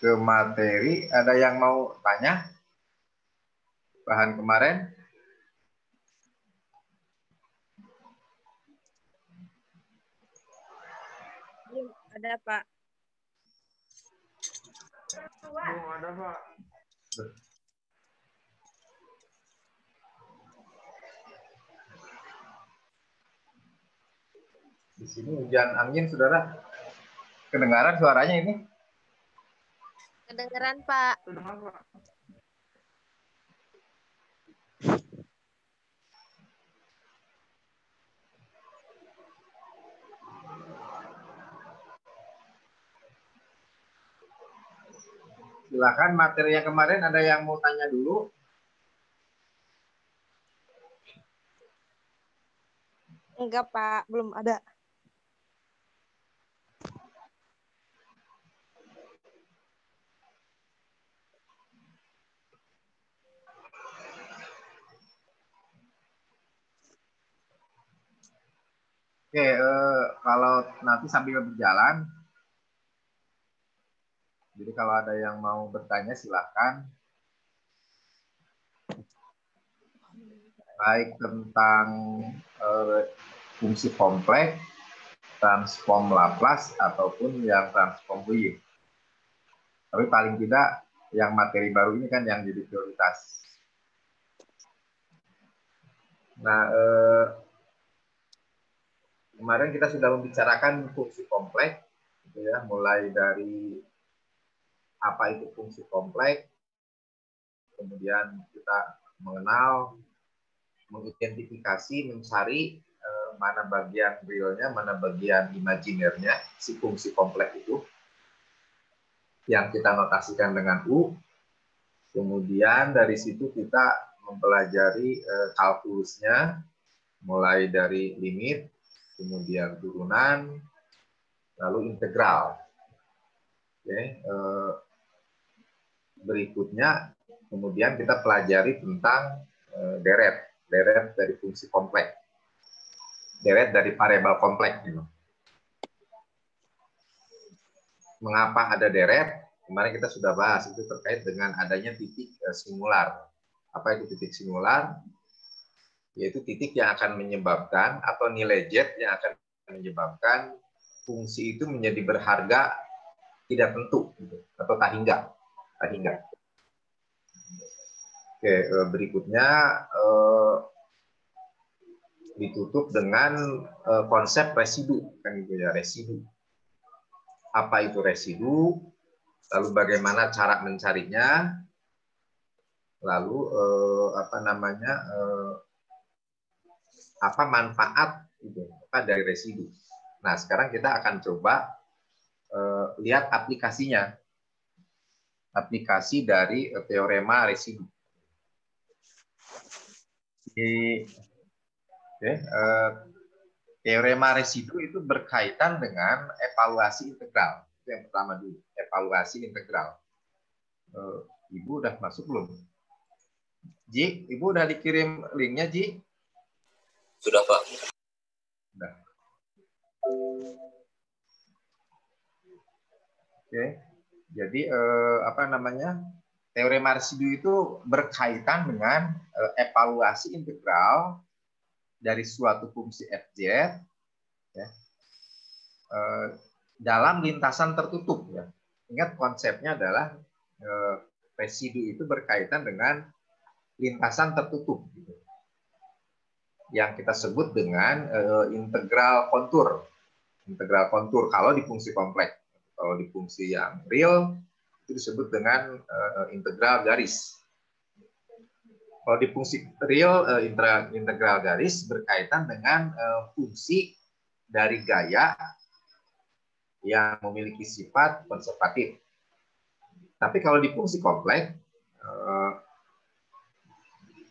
ke materi. Ada yang mau tanya? Bahan kemarin? Ada, Pak. Oh, ada, Pak. Di sini hujan angin, saudara. Kedengaran suaranya ini? Kedengeran, Pak. Sudah, Pak. Silakan materi yang kemarin ada yang mau tanya dulu? Enggak, Pak. Belum ada. Oke, eh, kalau nanti sambil berjalan, jadi kalau ada yang mau bertanya silahkan. Baik tentang eh, fungsi kompleks, transform Laplace, ataupun yang transform Fourier. Tapi paling tidak yang materi baru ini kan yang jadi prioritas. Nah, eh, kemarin kita sudah membicarakan fungsi kompleks, gitu ya, mulai dari apa itu fungsi kompleks, kemudian kita mengenal, mengidentifikasi, mencari eh, mana bagian realnya, mana bagian imajinernya, si fungsi kompleks itu, yang kita notasikan dengan U. Kemudian dari situ kita mempelajari eh, kalkulusnya, mulai dari limit, kemudian turunan, lalu integral. Oke, eh, berikutnya kemudian kita pelajari tentang eh, deret, deret dari fungsi kompleks, deret dari variabel kompleks. Gitu. Mengapa ada deret? Kemarin kita sudah bahas itu terkait dengan adanya titik eh, singular. Apa itu titik singular? Yaitu titik yang akan menyebabkan atau nilai Z yang akan menyebabkan fungsi itu menjadi berharga tidak tentu gitu, atau tak hingga tak hingga. Oke eh, berikutnya eh, ditutup dengan eh, konsep residu kan gitu ya residu. Apa itu residu? Lalu bagaimana cara mencarinya? Lalu apa namanya apa manfaat gitu, apa dari residu. Nah, sekarang kita akan coba uh, lihat aplikasinya. Aplikasi dari teorema residu. Di, okay, uh, teorema residu itu berkaitan dengan evaluasi integral. Itu yang pertama dulu, evaluasi integral. Uh, Ibu udah masuk belum? Ji, Ibu udah dikirim linknya, Ji? Sudah, Pak. Sudah. Oke. Jadi eh, apa namanya? Teorema residu itu berkaitan dengan eh, evaluasi integral dari suatu fungsi fz ya, eh, dalam lintasan tertutup ya. Ingat konsepnya adalah eh, residu itu berkaitan dengan lintasan tertutup gitu yang kita sebut dengan uh, integral kontur. Integral kontur kalau di fungsi kompleks. Kalau di fungsi yang real itu disebut dengan uh, integral garis. Kalau di fungsi real uh, integral garis berkaitan dengan uh, fungsi dari gaya yang memiliki sifat konservatif. Tapi kalau di fungsi kompleks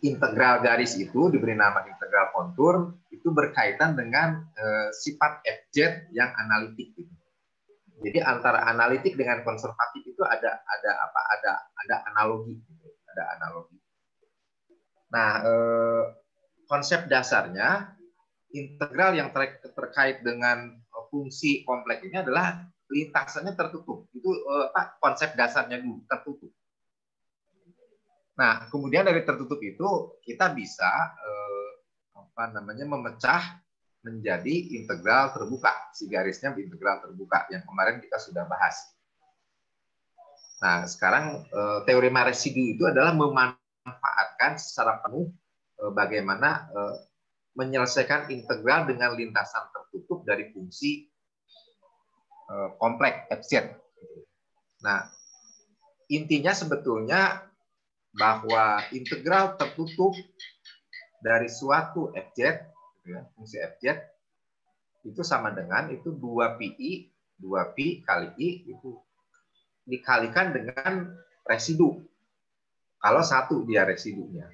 integral garis itu diberi nama integral kontur itu berkaitan dengan uh, sifat fz yang analitik gitu. Jadi antara analitik dengan konservatif itu ada ada apa ada ada analogi gitu. ada analogi. Nah, eh, konsep dasarnya integral yang ter terkait dengan fungsi kompleks ini adalah lintasannya tertutup. Itu eh, konsep dasarnya dulu tertutup. Nah, kemudian dari tertutup itu kita bisa eh, apa namanya memecah menjadi integral terbuka. Si garisnya integral terbuka yang kemarin kita sudah bahas. Nah, sekarang eh, teorema residu itu adalah memanfaatkan secara penuh eh, bagaimana eh, menyelesaikan integral dengan lintasan tertutup dari fungsi eh, kompleks FZ. Nah, intinya sebetulnya bahwa integral tertutup dari suatu FZ gitu ya, fungsi FZ itu sama dengan itu 2 pi 2 pi kali i itu dikalikan dengan residu. Kalau satu dia residunya.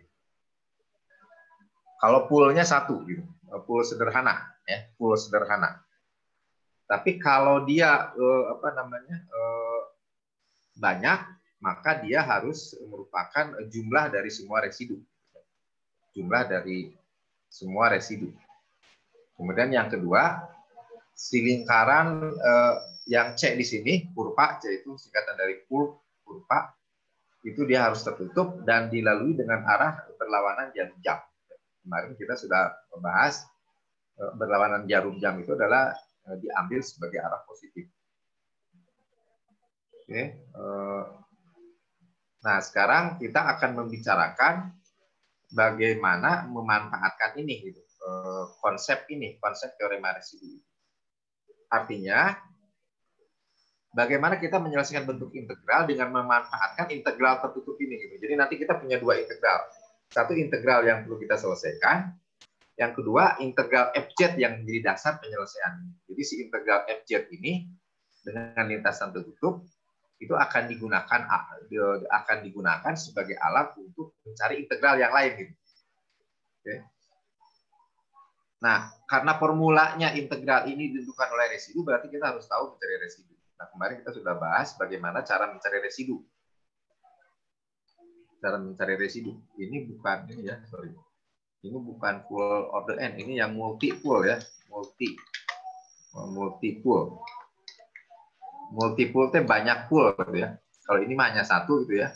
Kalau poolnya satu gitu, pool sederhana ya, pool sederhana. Tapi kalau dia eh, apa namanya eh, banyak, maka dia harus merupakan jumlah dari semua residu. Jumlah dari semua residu. Kemudian yang kedua, si lingkaran eh, yang C di sini, kurva, C itu singkatan dari pul, kurva, itu dia harus tertutup dan dilalui dengan arah berlawanan jarum jam. Kemarin kita sudah membahas eh, berlawanan jarum jam itu adalah eh, diambil sebagai arah positif. Oke. Eh, nah, sekarang kita akan membicarakan bagaimana memanfaatkan ini gitu. Eh, konsep ini konsep teorema residu artinya bagaimana kita menyelesaikan bentuk integral dengan memanfaatkan integral tertutup ini gitu. Jadi nanti kita punya dua integral. Satu integral yang perlu kita selesaikan yang kedua integral fz yang menjadi dasar penyelesaian. Jadi si integral fz ini dengan lintasan tertutup itu akan digunakan akan digunakan sebagai alat untuk mencari integral yang lain gitu. Oke. Nah, karena formulanya integral ini ditentukan oleh residu, berarti kita harus tahu mencari residu. Nah, kemarin kita sudah bahas bagaimana cara mencari residu. Cara mencari residu. Ini bukan ini ya, sorry. Ini bukan full order n, ini yang multiple ya, multi multiple multiple teh banyak pool gitu ya. Kalau ini mah hanya satu gitu ya.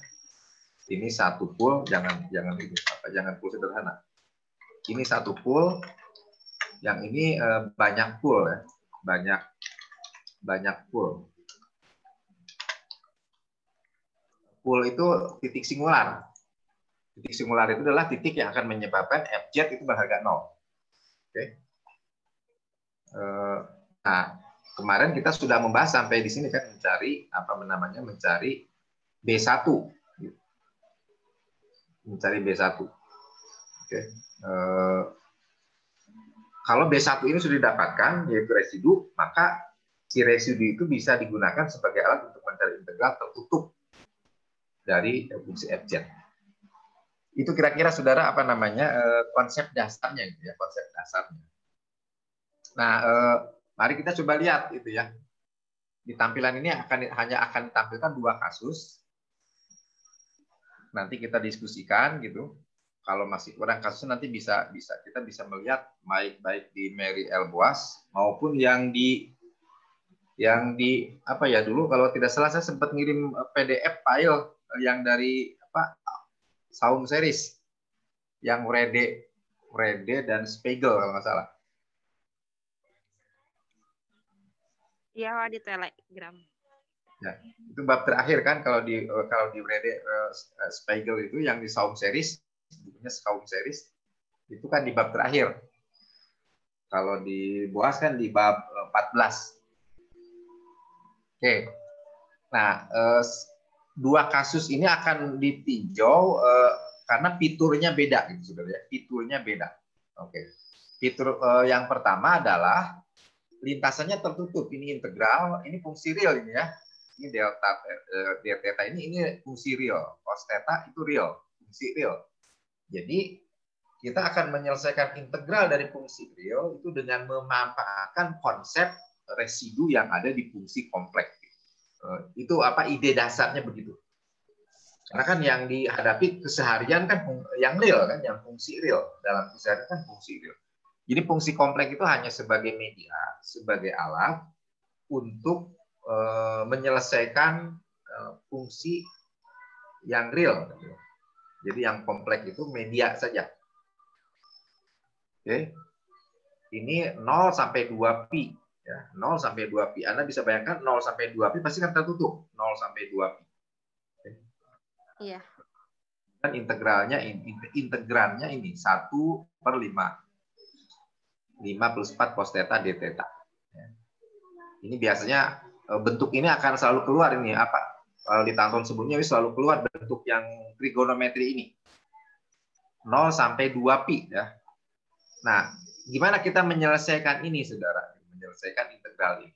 Ini satu pool, jangan jangan itu apa jangan pool sederhana. Ini satu pool, yang ini eh, banyak pool ya, banyak banyak pool. Pool itu titik singular. Titik singular itu adalah titik yang akan menyebabkan FZ itu berharga nol. Oke. Eh, nah, kemarin kita sudah membahas sampai di sini kan mencari apa namanya mencari B1 mencari B1 oke. Eh, kalau B1 ini sudah didapatkan yaitu residu maka si residu itu bisa digunakan sebagai alat untuk mencari integral tertutup dari fungsi FZ itu kira-kira saudara apa namanya eh, konsep dasarnya gitu ya konsep dasarnya. Nah eh, Mari kita coba lihat itu ya. Di tampilan ini akan hanya akan ditampilkan dua kasus. Nanti kita diskusikan gitu. Kalau masih kurang kasus nanti bisa bisa kita bisa melihat baik baik di Mary L. Boas maupun yang di yang di apa ya dulu kalau tidak salah saya sempat ngirim PDF file yang dari apa Saum series yang Rede Rede dan Spiegel kalau nggak salah Iya, di Telegram. Ya, itu bab terakhir kan kalau di eh, kalau di Brede uh, Spiegel itu yang di Saum series, bukunya Saum series itu kan di bab terakhir. Kalau di Boas kan di bab 14. Oke. Nah, dua kasus ini akan ditinjau karena fiturnya beda gitu Saudara ya. Fiturnya beda. Oke. Fitur yang pertama adalah lintasannya tertutup. Ini integral, ini fungsi real ini ya. Ini delta eh, delta ini ini fungsi real. Cos theta itu real, fungsi real. Jadi kita akan menyelesaikan integral dari fungsi real itu dengan memanfaatkan konsep residu yang ada di fungsi kompleks. Eh, itu apa ide dasarnya begitu. Karena kan yang dihadapi keseharian kan yang real kan, yang fungsi real dalam keseharian kan fungsi real. Jadi fungsi kompleks itu hanya sebagai media, sebagai alat untuk eh, menyelesaikan eh, fungsi yang real. Jadi yang kompleks itu media saja. Oke. Ini 0 sampai 2 pi ya, 0 sampai 2 pi. Anda bisa bayangkan 0 sampai 2 pi pasti kan tertutup 0 sampai 2 pi. Iya. Dan integralnya integrannya ini 1 per 5. 5 plus 4 cos theta d theta. Ya. Ini biasanya eh, bentuk ini akan selalu keluar ini apa? Kalau di tahun sebelumnya selalu keluar bentuk yang trigonometri ini. 0 sampai 2 pi ya. Nah, gimana kita menyelesaikan ini Saudara? Menyelesaikan integral ini.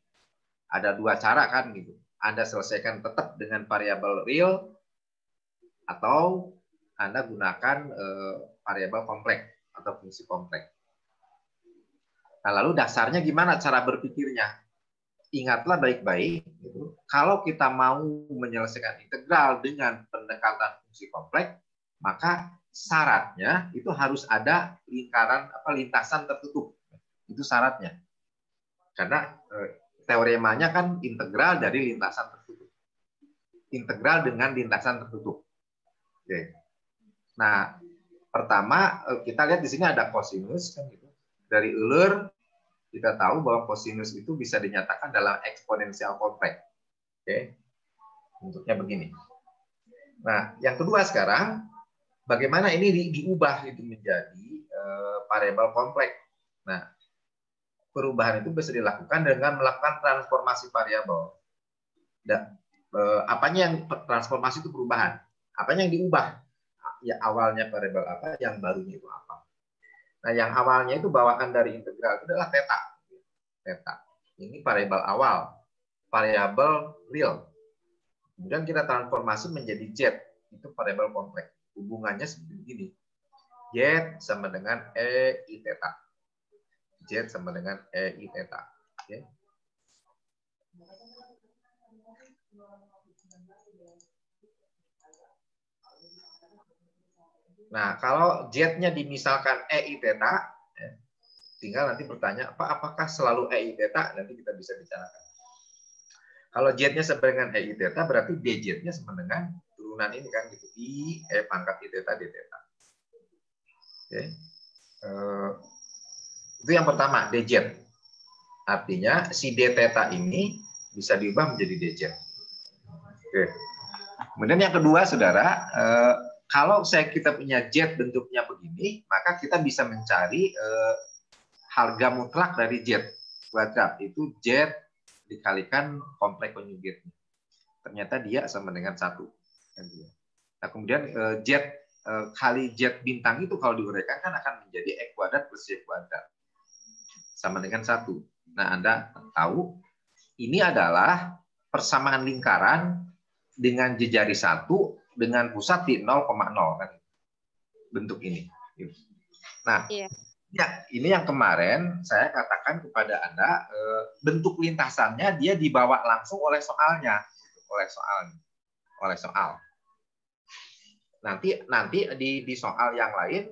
Ada dua cara kan gitu. Anda selesaikan tetap dengan variabel real atau Anda gunakan eh, variabel kompleks atau fungsi kompleks. Nah, lalu dasarnya gimana cara berpikirnya? Ingatlah baik-baik, gitu. kalau kita mau menyelesaikan integral dengan pendekatan fungsi kompleks, maka syaratnya itu harus ada lingkaran apa lintasan tertutup. Itu syaratnya. Karena eh, teoremanya kan integral dari lintasan tertutup. Integral dengan lintasan tertutup. Oke. Nah, pertama eh, kita lihat di sini ada kosinus kan gitu. Dari Euler kita tahu bahwa kosinus itu bisa dinyatakan dalam eksponensial kompleks. Oke. Bentuknya begini. Nah, yang kedua sekarang bagaimana ini di, diubah itu menjadi uh, variabel kompleks. Nah, perubahan itu bisa dilakukan dengan melakukan transformasi variabel. Dan uh, apanya yang transformasi itu perubahan? Apanya yang diubah? Ya awalnya variabel apa, yang barunya itu apa? Nah, yang awalnya itu bawaan dari integral itu adalah theta. Theta. Ini variabel awal, variabel real. Kemudian kita transformasi menjadi z, itu variabel kompleks hubungannya seperti ini. Z sama dengan E I theta. Z sama dengan E I theta. Oke. Nah, kalau Z-nya dimisalkan E I theta, ya, tinggal nanti bertanya, apa apakah selalu E I theta? Nanti kita bisa bicarakan. Kalau Z-nya sama dengan E I theta, berarti DZ-nya sama dengan turunan ini kan gitu i e pangkat i theta d theta. Oke. Uh, itu yang pertama dz. Artinya si d theta ini bisa diubah menjadi dz. Oke. Kemudian yang kedua, saudara, uh, kalau saya kita punya z bentuknya begini, maka kita bisa mencari uh, harga mutlak dari z kuadrat itu z dikalikan kompleks konjugatnya. Ternyata dia sama dengan satu. Nah, kemudian eh, jet eh, kali jet bintang itu kalau diuraikan kan akan menjadi e kuadrat plus y kuadrat. Sama dengan satu. Nah, Anda tahu ini adalah persamaan lingkaran dengan jejari satu dengan pusat di 0,0 kan bentuk ini. Nah, iya. ya ini yang kemarin saya katakan kepada anda eh, bentuk lintasannya dia dibawa langsung oleh soalnya, oleh soal, oleh soal. Nanti nanti di di soal yang lain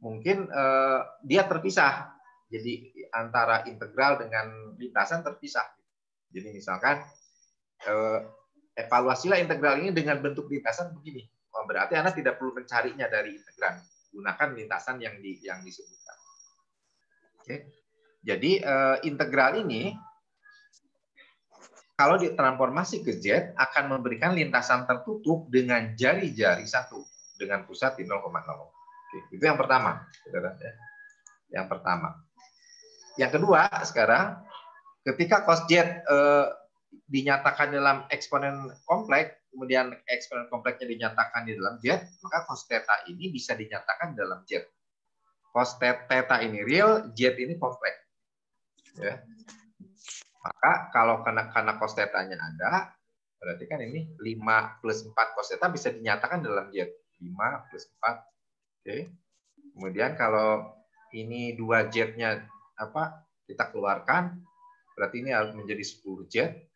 mungkin eh, dia terpisah. Jadi antara integral dengan lintasan terpisah. Jadi misalkan eh, evaluasilah integral ini dengan bentuk lintasan begini. Oh, berarti Anda tidak perlu mencarinya dari integran. Gunakan lintasan yang di yang disebutkan. Oke. Jadi eh, integral ini kalau ditransformasi ke Z akan memberikan lintasan tertutup dengan jari-jari satu dengan pusat di 0,0. Oke, itu yang pertama. Ya. Yang pertama. Yang kedua, sekarang ketika cos Z eh, dinyatakan dalam eksponen kompleks, kemudian eksponen kompleksnya dinyatakan di dalam Z, maka cos theta ini bisa dinyatakan dalam Z. Cos theta ini real, Z ini kompleks. Ya. Maka kalau karena karena cos theta-nya ada, berarti kan ini 5 plus 4 cos theta bisa dinyatakan dalam Z. 5 plus 4. Oke. Kemudian kalau ini 2 Z-nya apa? Kita keluarkan, berarti ini menjadi 10 Z.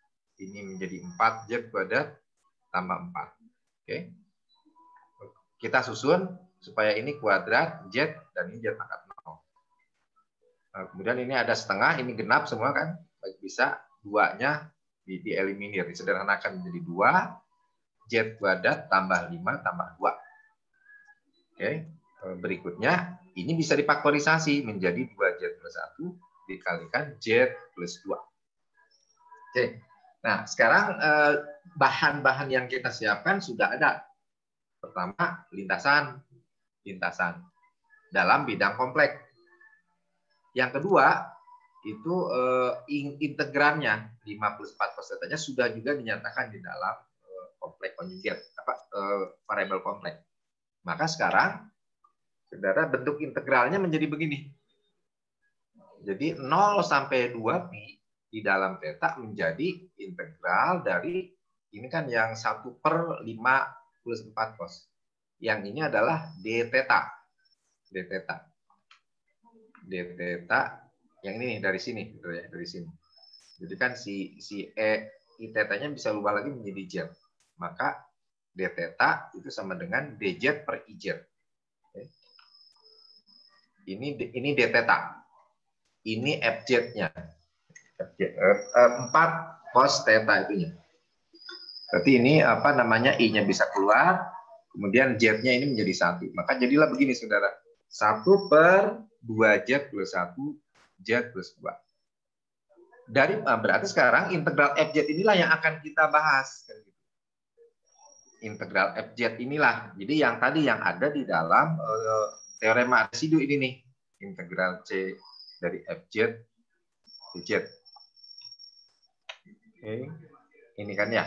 Ini menjadi 4 Z kuadrat tambah 4. Oke. Kita susun supaya ini kuadrat Z dan ini Z pangkat 0. Nah, kemudian ini ada setengah, ini genap semua kan? baik bisa duanya di, dieliminir, disederhanakan menjadi dua Z kuadrat tambah 5 tambah 2. Oke, eh, berikutnya ini bisa difaktorisasi menjadi 2Z plus 1 dikalikan Z plus 2. Oke, nah sekarang eh, bahan-bahan yang kita siapkan sudah ada. Pertama, lintasan. Lintasan dalam bidang kompleks. Yang kedua, itu eh, integrannya 5 plus 4 persentasenya sudah juga dinyatakan di dalam kompleks konjugat apa variabel kompleks. Maka sekarang saudara bentuk integralnya menjadi begini. Jadi 0 sampai 2 pi di dalam theta menjadi integral dari ini kan yang 1 per 5 plus 4 cos. Yang ini adalah d theta. d theta. d theta yang ini dari sini gitu ya, dari sini. Jadi kan si si e i theta-nya bisa ubah lagi menjadi z maka d theta itu sama dengan dz per iz. Ini ini d theta. Ini fz-nya. Fz, eh, 4 cos theta itunya. Berarti ini apa namanya i-nya bisa keluar, kemudian z-nya ini menjadi satu. Maka jadilah begini saudara. 1 per 2z plus 1 z plus 2. Dari ah, berarti sekarang integral fz inilah yang akan kita bahas integral fz inilah. Jadi yang tadi yang ada di dalam uh, teorema residu ini nih, integral c dari fz dz. Oke. Ini kan ya.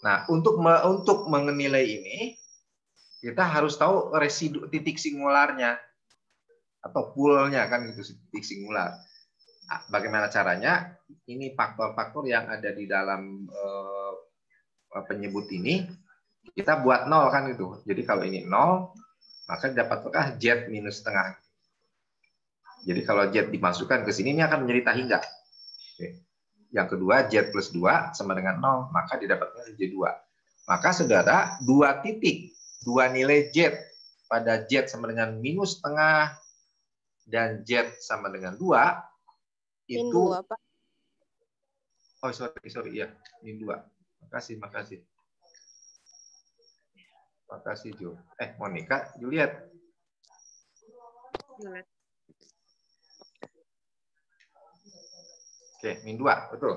Nah, untuk me, untuk menilai ini kita harus tahu residu titik singularnya atau poolnya kan gitu titik singular. Nah, bagaimana caranya? Ini faktor-faktor yang ada di dalam uh, penyebut ini kita buat nol kan itu. Jadi kalau ini nol, maka dapatkah Z minus setengah. Jadi kalau Z dimasukkan ke sini ini akan menjadi tahingga. Yang kedua Z plus 2 sama dengan nol, maka didapatkan Z2. Maka saudara, dua titik, dua nilai Z pada Z sama dengan minus setengah dan Z sama dengan 2 itu dua, Pak. Oh sorry sorry ya min 2 Makasih, makasih. Makasih, Jo. Eh, Monica, Juliet. Oke, min 2, betul.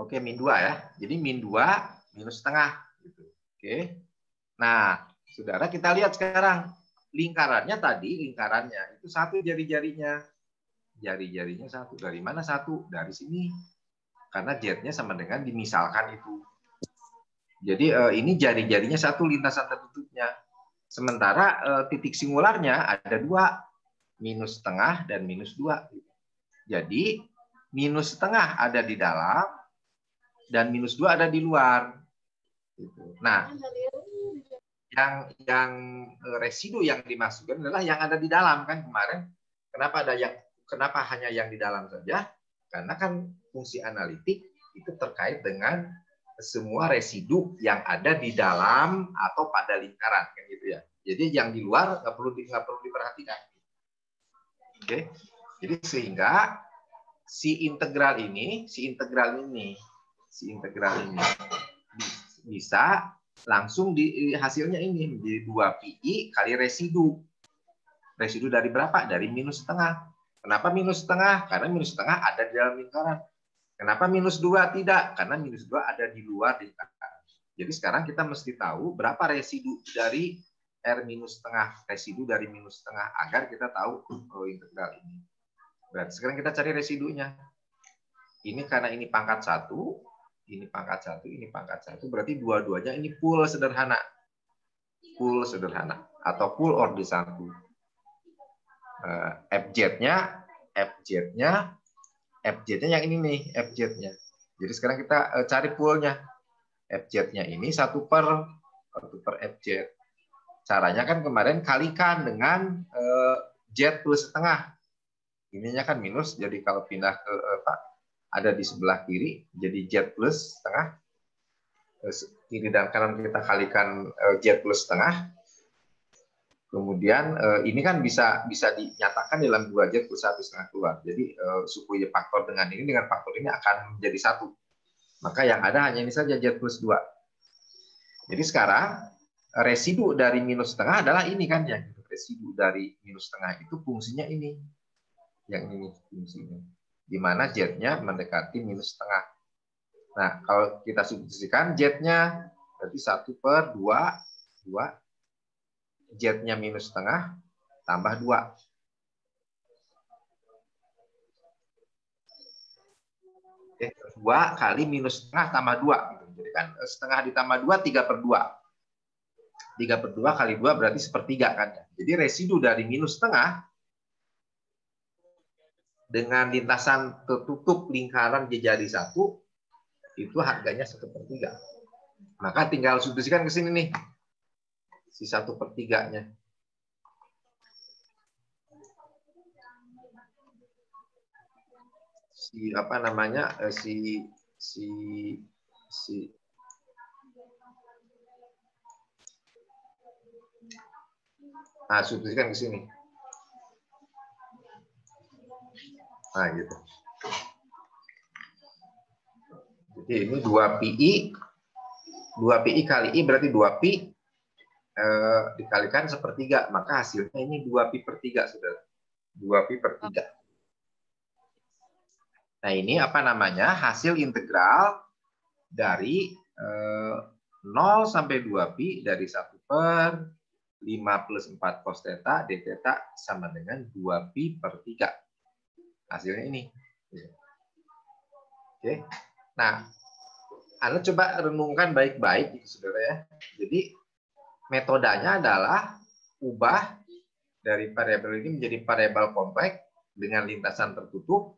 Oke, min 2 ya. Jadi min 2 minus setengah. Gitu. Oke. Nah, saudara kita lihat sekarang. Lingkarannya tadi, lingkarannya. Itu satu jari-jarinya. Jari-jarinya satu. Dari mana satu? Dari sini karena jetnya sama dengan dimisalkan itu. Jadi eh, ini jari-jarinya satu lintasan tertutupnya. Sementara eh, titik singularnya ada dua, minus setengah dan minus dua. Jadi minus setengah ada di dalam dan minus dua ada di luar. Gitu. Nah, yang yang eh, residu yang dimasukkan adalah yang ada di dalam kan kemarin. Kenapa ada yang kenapa hanya yang di dalam saja? Karena kan fungsi analitik itu terkait dengan semua residu yang ada di dalam atau pada lingkaran kan gitu ya. Jadi yang di luar nggak perlu nggak perlu diperhatikan. Oke. Jadi sehingga si integral ini, si integral ini, si integral ini bisa langsung di hasilnya ini menjadi 2 pi kali residu. Residu dari berapa? Dari minus setengah. Kenapa minus setengah? Karena minus setengah ada di dalam lingkaran. Kenapa minus dua? Tidak. Karena minus dua ada di luar lingkaran. Jadi sekarang kita mesti tahu berapa residu dari R minus setengah, residu dari minus setengah, agar kita tahu integral ini. Berarti sekarang kita cari residunya. Ini karena ini pangkat satu, ini pangkat satu, ini pangkat satu, berarti dua-duanya ini full sederhana. Full sederhana. Atau full order satu uh, FZ-nya, FZ-nya, FZ-nya yang ini nih, FZ-nya. Jadi sekarang kita uh, cari poolnya. FZ-nya ini satu per satu per FZ. Caranya kan kemarin kalikan dengan Z plus setengah. Ininya kan minus, jadi kalau pindah ke apa ada di sebelah kiri, jadi Z plus setengah. Kiri dan kanan kita kalikan Z plus setengah, Kemudian eh, ini kan bisa bisa dinyatakan dalam dua Z plus satu setengah keluar. Jadi eh, suku Y faktor dengan ini dengan faktor ini akan menjadi satu. Maka yang ada hanya ini saja Z plus dua. Jadi sekarang residu dari minus setengah adalah ini kan ya. Residu dari minus setengah itu fungsinya ini. Yang ini fungsinya. Di mana Z-nya mendekati minus setengah. Nah, kalau kita substitusikan Z-nya berarti satu per dua dua Z-nya minus setengah, tambah 2. Oke, 2 kali minus setengah tambah 2. Gitu. Jadi kan eh, setengah ditambah 2, 3 per 2. 3 per 2 kali 2 berarti sepertiga kan. Ya. Jadi residu dari minus setengah dengan lintasan tertutup lingkaran jadi satu itu harganya satu per tiga. Maka tinggal substitusikan ke sini nih si satu per tiganya. Si apa namanya eh, si si si Nah, substitusikan ke sini. Nah, gitu. Jadi ini 2 PI, 2 PI kali I berarti 2 Pi eh, dikalikan sepertiga, maka hasilnya ini 2 pi per 3, saudara. 2 pi per 3. Nah, ini apa namanya? Hasil integral dari eh, 0 sampai 2 pi dari 1 per 5 plus 4 cos theta d theta sama dengan 2 pi per 3. Hasilnya ini. Oke. Nah, Anda coba renungkan baik-baik, saudara ya. Jadi metodenya adalah ubah dari variabel ini menjadi variabel kompleks dengan lintasan tertutup,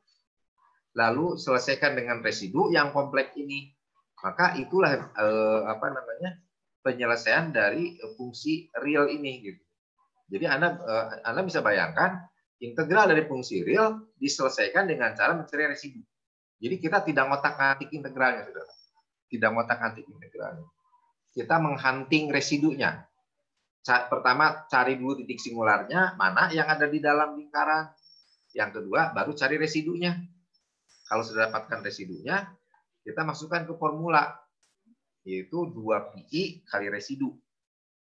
lalu selesaikan dengan residu yang kompleks ini. Maka itulah eh, apa namanya penyelesaian dari fungsi real ini. Gitu. Jadi anda eh, anda bisa bayangkan integral dari fungsi real diselesaikan dengan cara mencari residu. Jadi kita tidak ngotak-ngatik integralnya, saudara. Tidak ngotak-ngatik integralnya kita menghunting residunya. Pertama, cari dulu titik singularnya, mana yang ada di dalam lingkaran. Yang kedua, baru cari residunya. Kalau sudah dapatkan residunya, kita masukkan ke formula, yaitu 2pi kali residu.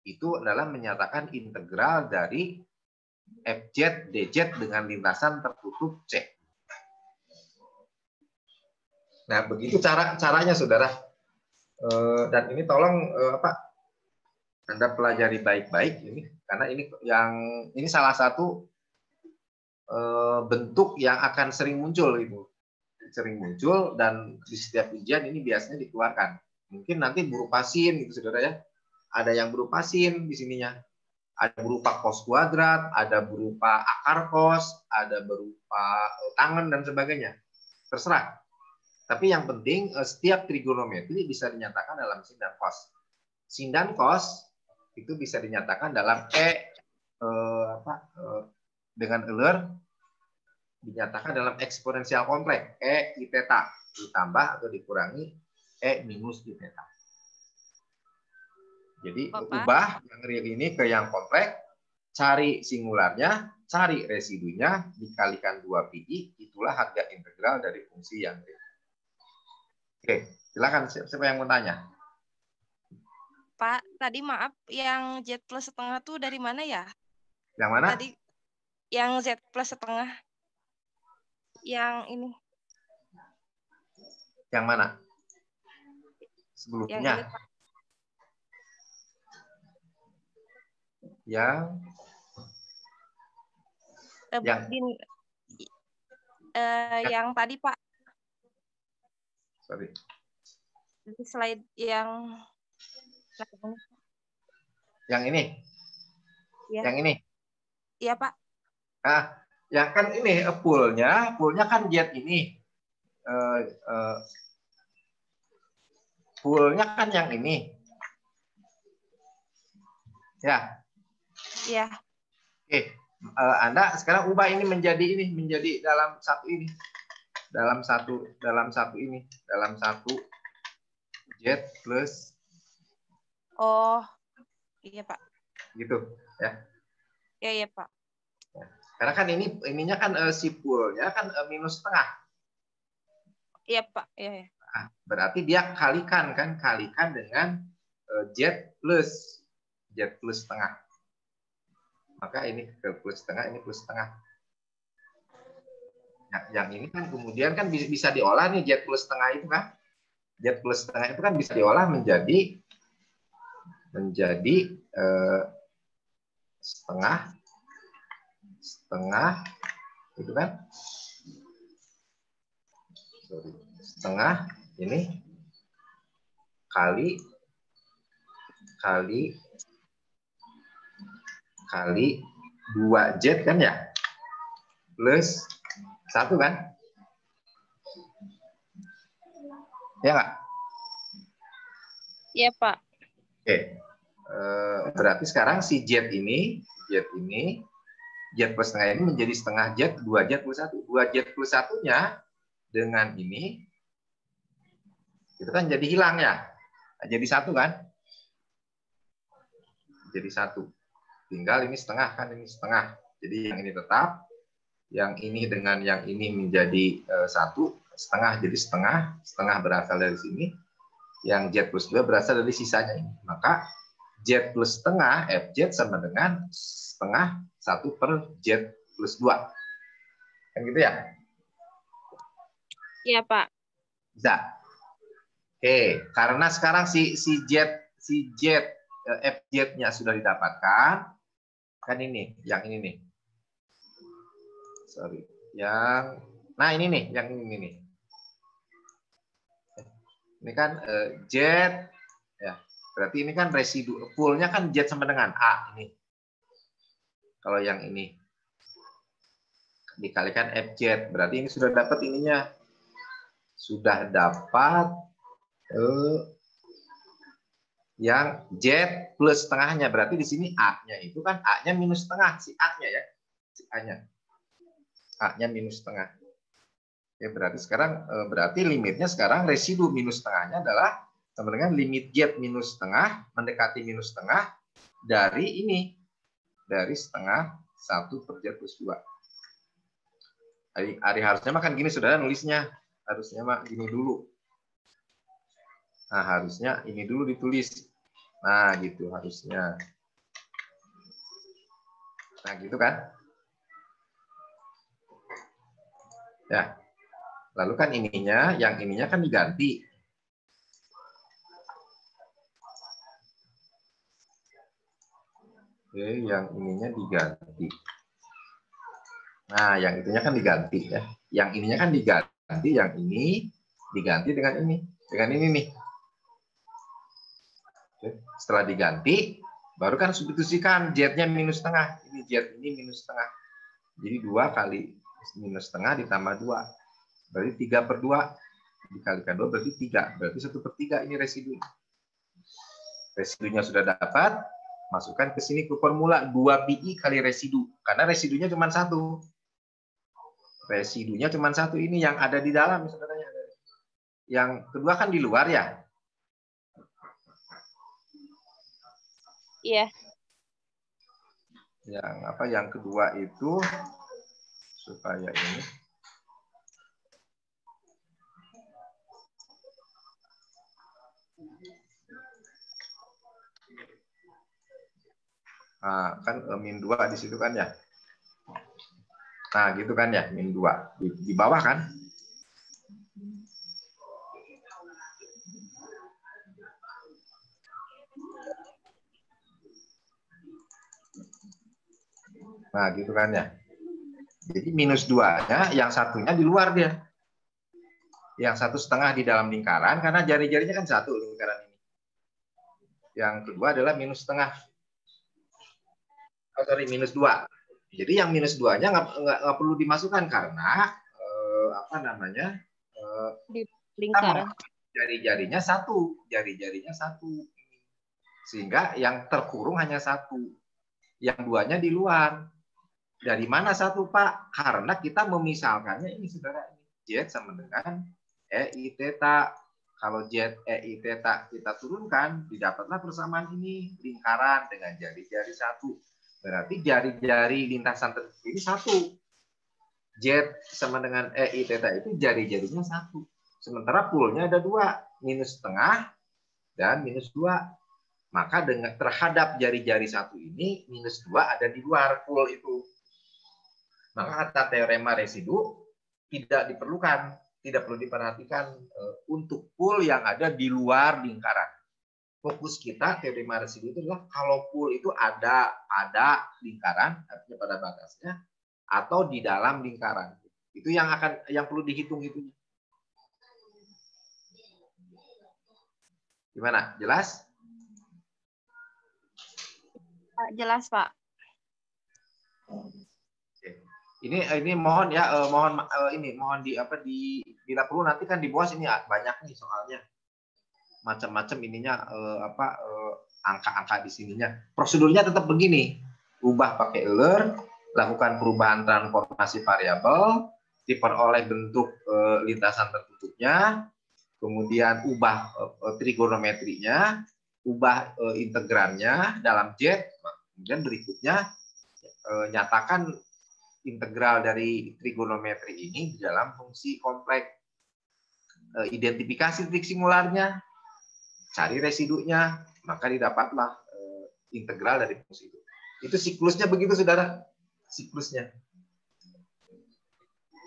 Itu adalah menyatakan integral dari fz dz dengan lintasan tertutup C. Nah, begitu cara caranya, saudara. Eh, dan ini tolong eh, apa anda pelajari baik-baik ini karena ini yang ini salah satu eh, bentuk yang akan sering muncul ibu sering muncul dan di setiap ujian ini biasanya dikeluarkan mungkin nanti berupa sin gitu saudara ya ada yang berupa sin di sininya ada berupa kos kuadrat ada berupa akar kos ada berupa tangan dan sebagainya terserah tapi yang penting eh, setiap trigonometri bisa dinyatakan dalam sin dan cos. Sin dan cos itu bisa dinyatakan dalam e eh, apa eh, dengan Euler dinyatakan dalam eksponensial kompleks e i theta ditambah atau dikurangi e minus i theta. Jadi Bapak. ubah yang real ini ke yang kompleks, cari singularnya, cari residunya, dikalikan 2 pi, itulah harga integral dari fungsi yang real. Oke, silakan siapa yang mau tanya? Pak, tadi maaf yang Z plus setengah tuh dari mana ya? Yang mana? Tadi yang Z plus setengah. Yang ini. Yang mana? Sebelumnya. Yang, yang yang, yang, uh, yang tadi Pak Sorry. Di slide yang yang ini. Ya. Yang ini. Iya, Pak. Nah, yang kan ini poolnya, poolnya kan jet ini. Uh, uh, poolnya kan yang ini. Ya. Iya. Oke, uh, Anda sekarang ubah ini menjadi ini, menjadi dalam satu ini dalam satu dalam satu ini dalam satu jet plus oh iya pak gitu ya Ya ya Pak. Karena kan ini ininya kan uh, sipulnya kan uh, minus setengah. Iya Pak. Ya ya. Nah, berarti dia kalikan kan, kalikan dengan uh, jet plus jet plus setengah. Maka ini ke plus setengah, ini plus setengah. Nah, yang ini kan kemudian kan bisa, diolah nih jet plus setengah itu kan. Jet plus setengah itu kan bisa diolah menjadi menjadi eh, setengah setengah itu kan sorry setengah ini kali kali kali dua jet kan ya plus satu kan ya nggak Iya Pak. oke Eh, berarti sekarang si jet ini jet ini jet plus setengah ini menjadi setengah jet, dua jet plus satu. Dua jet plus satunya dengan ini, itu kan jadi hilang ya. Jadi satu kan? Jadi satu. Tinggal ini setengah kan, ini setengah. Jadi yang ini tetap, yang ini dengan yang ini menjadi eh, satu, setengah jadi setengah, setengah berasal dari sini, yang jet plus dua berasal dari sisanya ini. Maka jet plus setengah, fz sama dengan setengah satu per jet plus dua. Kan gitu ya? Iya Pak. Bisa. Oke, karena sekarang si si jet si jet eh, fz-nya sudah didapatkan, kan ini, yang ini nih. Sorry, yang nah ini nih, yang ini nih. Ini kan eh, jet, ya. Berarti ini kan residu fullnya kan jet sama dengan a ini. Kalau yang ini dikalikan fz, berarti ini sudah dapat ininya. Sudah dapat eh, yang Z plus setengahnya. Berarti di sini A-nya itu kan A-nya minus setengah. Si A-nya ya. Si A-nya. A-nya minus setengah. Oke, berarti sekarang eh, berarti limitnya sekarang residu minus setengahnya adalah sama dengan limit Z minus setengah mendekati minus setengah dari ini. Dari setengah satu per Z plus dua. Ari, Ari harusnya makan gini saudara nulisnya. Harusnya mah gini dulu. Nah, harusnya ini dulu ditulis. Nah, gitu harusnya. Nah, gitu kan? Ya. Lalu kan ininya, yang ininya kan diganti. Oke, yang ininya diganti. Nah, yang itunya kan diganti ya. Yang ininya kan diganti, yang ini diganti dengan ini. Dengan ini nih. Setelah diganti, baru kan substitusikan Z-nya minus setengah. Ini Z ini minus setengah. Jadi dua kali minus setengah ditambah dua. Berarti tiga per dua dikalikan dua berarti tiga. Berarti satu per tiga ini residu. Residunya sudah dapat, masukkan ke sini ke formula 2 pi kali residu. Karena residunya cuma satu. Residunya cuma satu ini yang ada di dalam sebenarnya. Yang kedua kan di luar ya. Iya. Yang apa yang kedua itu supaya ini Nah, kan eh, min 2 di situ kan ya. Nah, gitu kan ya, min 2. Di, di bawah kan? Nah, gitu kan ya. Jadi minus 2-nya, yang satunya di luar dia. Yang satu setengah di dalam lingkaran, karena jari-jarinya kan satu lingkaran ini. Yang kedua adalah minus setengah oh, sorry minus dua. Jadi yang minus duanya nggak perlu dimasukkan karena eh, apa namanya eh, Di lingkaran. jari-jarinya satu, jari-jarinya satu, sehingga yang terkurung hanya satu, yang duanya di luar. Dari mana satu Pak? Karena kita memisalkannya ini saudara ini z sama dengan e i theta. Kalau z e i theta kita turunkan, didapatlah persamaan ini lingkaran dengan jari-jari satu Berarti jari-jari lintasan ini satu. Z sama dengan EI theta itu jari-jarinya satu. Sementara poolnya ada dua, minus setengah dan minus dua. Maka dengan terhadap jari-jari satu ini, minus dua ada di luar pool itu. Maka kata teorema residu tidak diperlukan, tidak perlu diperhatikan eh, untuk pool yang ada di luar lingkaran. Fokus kita teorema residu itu adalah kalau pool itu ada pada lingkaran, artinya pada batasnya, atau di dalam lingkaran. Itu yang akan yang perlu dihitung itu. Gimana? Jelas? Jelas, Pak. Ini ini mohon ya eh, mohon eh, ini mohon di apa di bila perlu nanti kan di bawah sini ah, banyak nih soalnya macam-macam ininya eh, apa angka-angka di sininya. Prosedurnya tetap begini. Ubah pakai alert, lakukan perubahan transformasi variabel, diperoleh bentuk lintasan tertutupnya, kemudian ubah trigonometrinya, ubah integrannya dalam Z, kemudian berikutnya nyatakan integral dari trigonometri ini di dalam fungsi kompleks. Eh, identifikasi titik singularnya, cari residunya, maka didapatlah eh, integral dari fungsi itu. Itu siklusnya begitu, saudara. Siklusnya.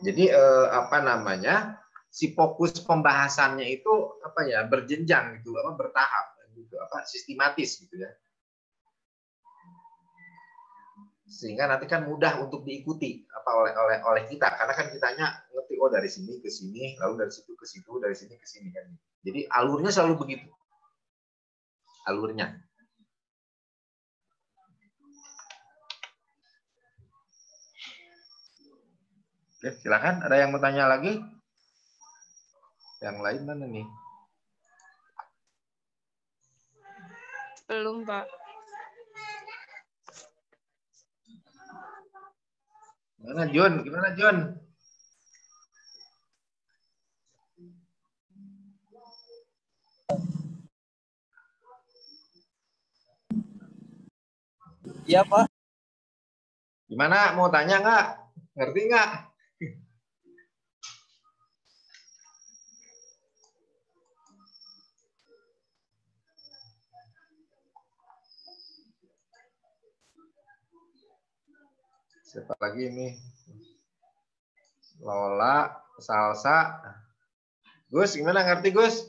Jadi eh, apa namanya? Si fokus pembahasannya itu apa ya berjenjang gitu, apa bertahap, gitu, apa sistematis gitu ya. Sehingga nanti kan mudah untuk diikuti apa oleh oleh oleh kita karena kan kitanya ngerti oh dari sini ke sini lalu dari situ ke situ dari sini ke sini kan jadi alurnya selalu begitu alurnya Oke, silakan. Ada yang mau tanya lagi? Yang lain mana nih? Belum, Pak. Gimana Jun? Gimana Jun? Iya Pak. Gimana? Mau tanya nggak? Ngerti nggak? Siapa lagi ini? Lola Salsa. Gus gimana? Ngerti Gus?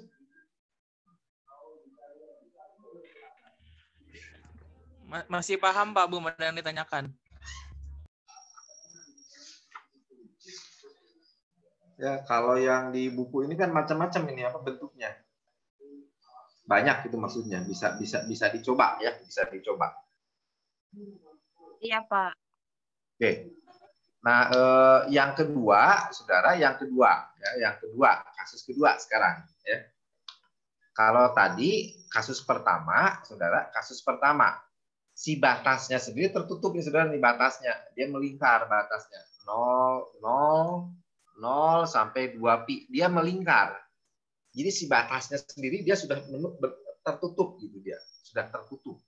Masih paham Pak Bu yang ditanyakan? Ya kalau yang di buku ini kan macam-macam ini apa bentuknya? Banyak itu maksudnya. Bisa bisa bisa dicoba ya bisa dicoba. Iya pak Oke. Nah, eh, yang kedua, saudara, yang kedua, ya, yang kedua, kasus kedua sekarang, ya. Kalau tadi kasus pertama, saudara, kasus pertama, si batasnya sendiri tertutup ya saudara nih batasnya, dia melingkar batasnya 0, 0, 0 sampai 2 pi, dia melingkar. Jadi si batasnya sendiri dia sudah tertutup gitu dia, sudah tertutup.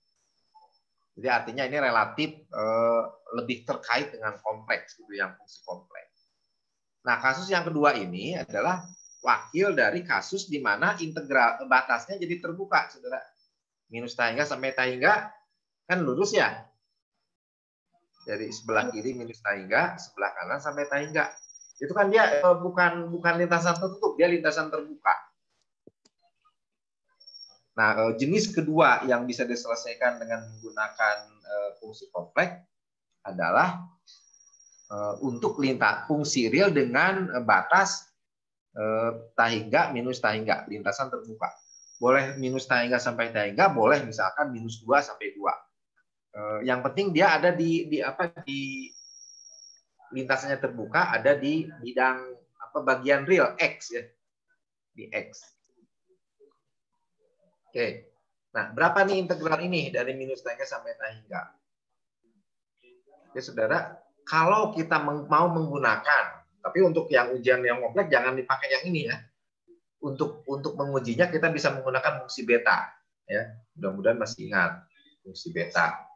Jadi artinya ini relatif eh, lebih terkait dengan kompleks gitu yang fungsi kompleks. Nah, kasus yang kedua ini adalah wakil dari kasus di mana integral batasnya jadi terbuka, Saudara. Minus tahingga sampai tahingga kan lurus ya. Dari sebelah kiri minus tahingga, sebelah kanan sampai tahingga. Itu kan dia eh, bukan bukan lintasan tertutup, dia lintasan terbuka. Nah, eh, jenis kedua yang bisa diselesaikan dengan menggunakan eh, fungsi kompleks adalah eh, untuk lintas fungsi real dengan batas tahingga minus tahingga, lintasan terbuka. Boleh minus tahingga sampai tahingga, boleh misalkan minus 2 sampai 2. Yang penting dia ada di di apa di lintasannya terbuka ada di bidang apa bagian real X ya. Di X. Oke. Nah, berapa nih integral ini dari minus tahingga sampai tahingga? Oke, saudara, kalau kita mau menggunakan, tapi untuk yang ujian yang kompleks jangan dipakai yang ini ya. Untuk untuk mengujinya kita bisa menggunakan fungsi beta, ya. Mudah-mudahan masih ingat fungsi beta.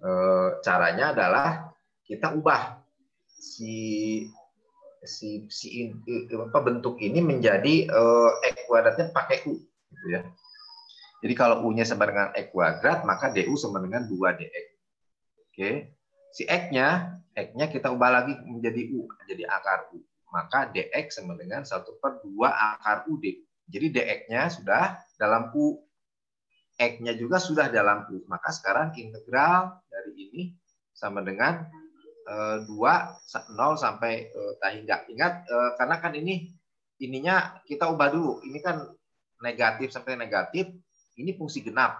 Eh, caranya adalah kita ubah si si si apa bentuk ini menjadi eh, x kuadratnya pakai u gitu ya. Jadi kalau u-nya sama dengan x kuadrat maka du sama dengan 2 dx. Oke. Si x-nya x-nya kita ubah lagi menjadi u, jadi akar u. Maka dx sama dengan 1 per 2 akar u d. Jadi dx-nya sudah dalam u, x-nya juga sudah dalam u. Maka sekarang integral dari ini sama dengan eh, 2 sa- 0 sampai eh, tak hingga. Ingat eh, karena kan ini ininya kita ubah dulu. Ini kan negatif sampai negatif. Ini fungsi genap.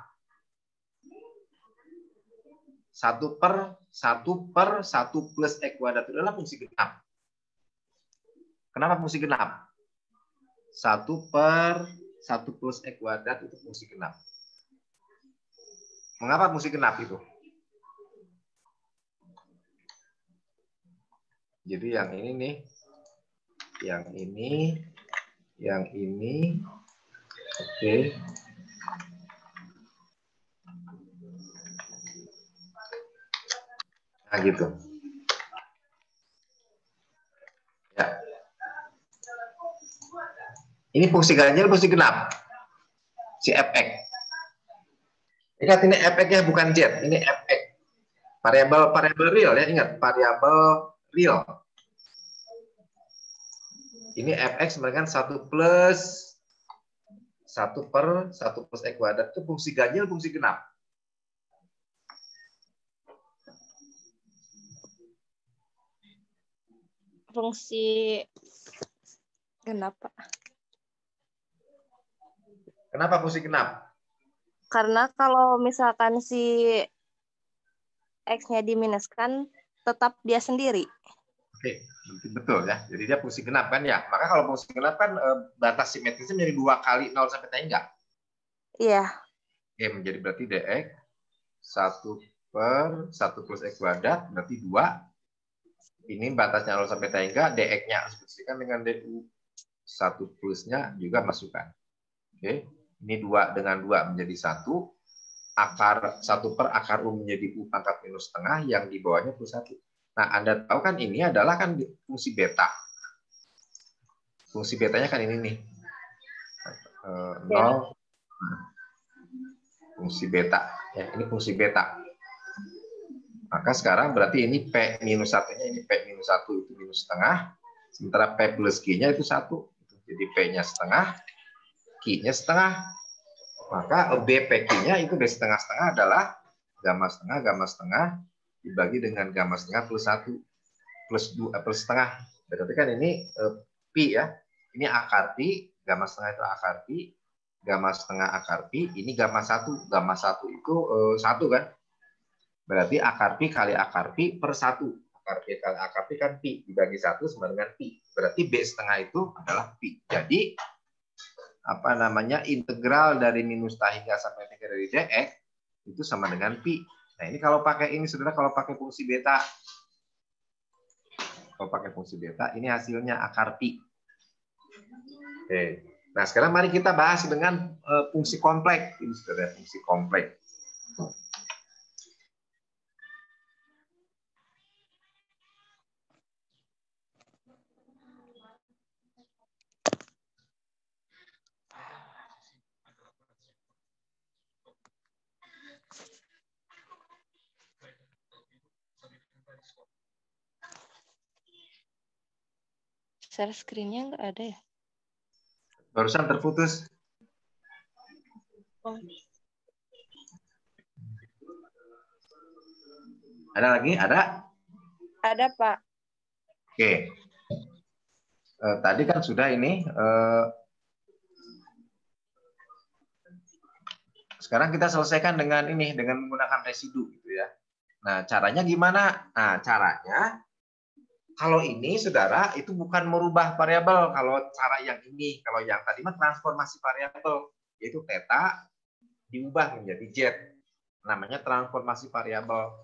1 per 1 per 1 plus x kuadrat itu adalah fungsi genap. Kenapa fungsi genap? 1 per 1 plus x kuadrat itu fungsi genap. Mengapa fungsi genap itu? Jadi yang ini nih, yang ini, yang ini, oke. Nah gitu. Ya. Ini fungsi ganjil, fungsi genap. Si fx. Ingat ini fx-nya bukan z, ini fx. Variabel variabel real ya, ingat variabel real. Ini fx dengan 1 plus 1 per 1 plus x kuadrat itu fungsi ganjil, fungsi genap. Fungsi kenapa? Kenapa fungsi genap? Karena kalau misalkan si X-nya diminuskan, tetap dia sendiri. Oke, betul ya. Jadi dia fungsi genap kan ya. Maka kalau fungsi genap kan eh, batas simetrisnya menjadi dua kali 0 sampai tan enggak? Iya, Oke, menjadi berarti dx 1 per 1 plus x kuadrat berarti 2. Ini batasnya 0 sampai tan enggak, dx-nya sebutkan dengan du 1 plusnya juga masukkan. Oke, ini 2 dengan 2 menjadi 1. Akar 1 per akar u menjadi u pangkat minus setengah yang di bawahnya plus 1. Nah, Anda tahu kan ini adalah kan fungsi beta. Fungsi betanya kan ini nih. Eh, nol fungsi beta. Ya, ini fungsi beta. Maka sekarang berarti ini P minus satunya ini P minus satu itu minus setengah. Sementara P plus Q-nya itu satu. Jadi P-nya setengah, Q-nya setengah. Maka BPQ-nya itu B setengah-setengah adalah gamma setengah, gamma setengah dibagi dengan gamma setengah plus satu plus dua plus setengah. Berarti kan ini eh, pi ya. Ini akar pi, gamma setengah itu akar pi, gamma setengah akar pi, ini gamma satu, gamma satu itu eh, satu kan? Berarti akar pi kali akar pi per satu. Akar pi kali akar pi kan pi dibagi satu sama dengan pi. Berarti b setengah itu adalah pi. Jadi apa namanya integral dari minus ta hingga sampai tiga dari dx itu sama dengan pi. Nah ini kalau pakai ini saudara kalau pakai fungsi beta, kalau pakai fungsi beta ini hasilnya akar pi. Oke. Nah sekarang mari kita bahas dengan eh, fungsi kompleks. Ini saudara fungsi kompleks. Share screen-nya nggak ada ya? Barusan terputus. Oh. Ada lagi? Ada? Ada, Pak. Oke. Eh, tadi kan sudah ini. eh, sekarang kita selesaikan dengan ini dengan menggunakan residu gitu ya. Nah, caranya gimana? Nah, caranya kalau ini saudara itu bukan merubah variabel kalau cara yang ini, kalau yang tadi mah transformasi variabel yaitu theta diubah menjadi z. Namanya transformasi variabel.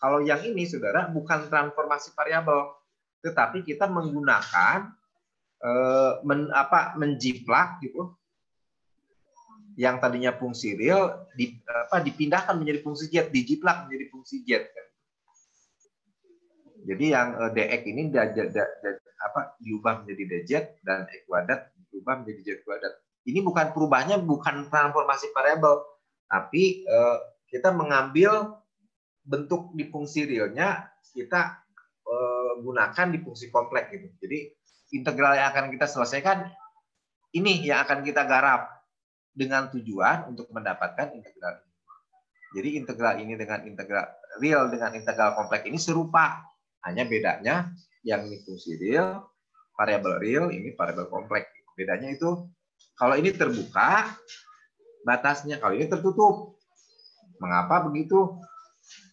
Kalau yang ini saudara bukan transformasi variabel, tetapi kita menggunakan eh, men, apa menjiplak gitu yang tadinya fungsi real di, apa, dipindahkan menjadi fungsi jet, dijiplak menjadi fungsi jet. Jadi yang uh, dx ini da, da, apa, diubah menjadi djet dan e kuadrat diubah menjadi jet kuadrat. Ini bukan perubahannya bukan transformasi variabel, tapi uh, kita mengambil bentuk di fungsi realnya kita uh, gunakan di fungsi kompleks gitu. Jadi integral yang akan kita selesaikan ini yang akan kita garap dengan tujuan untuk mendapatkan integral. Jadi integral ini dengan integral real dengan integral kompleks ini serupa. Hanya bedanya yang fungsi real, variabel real, ini variabel kompleks. Bedanya itu kalau ini terbuka batasnya, kalau ini tertutup. Mengapa begitu?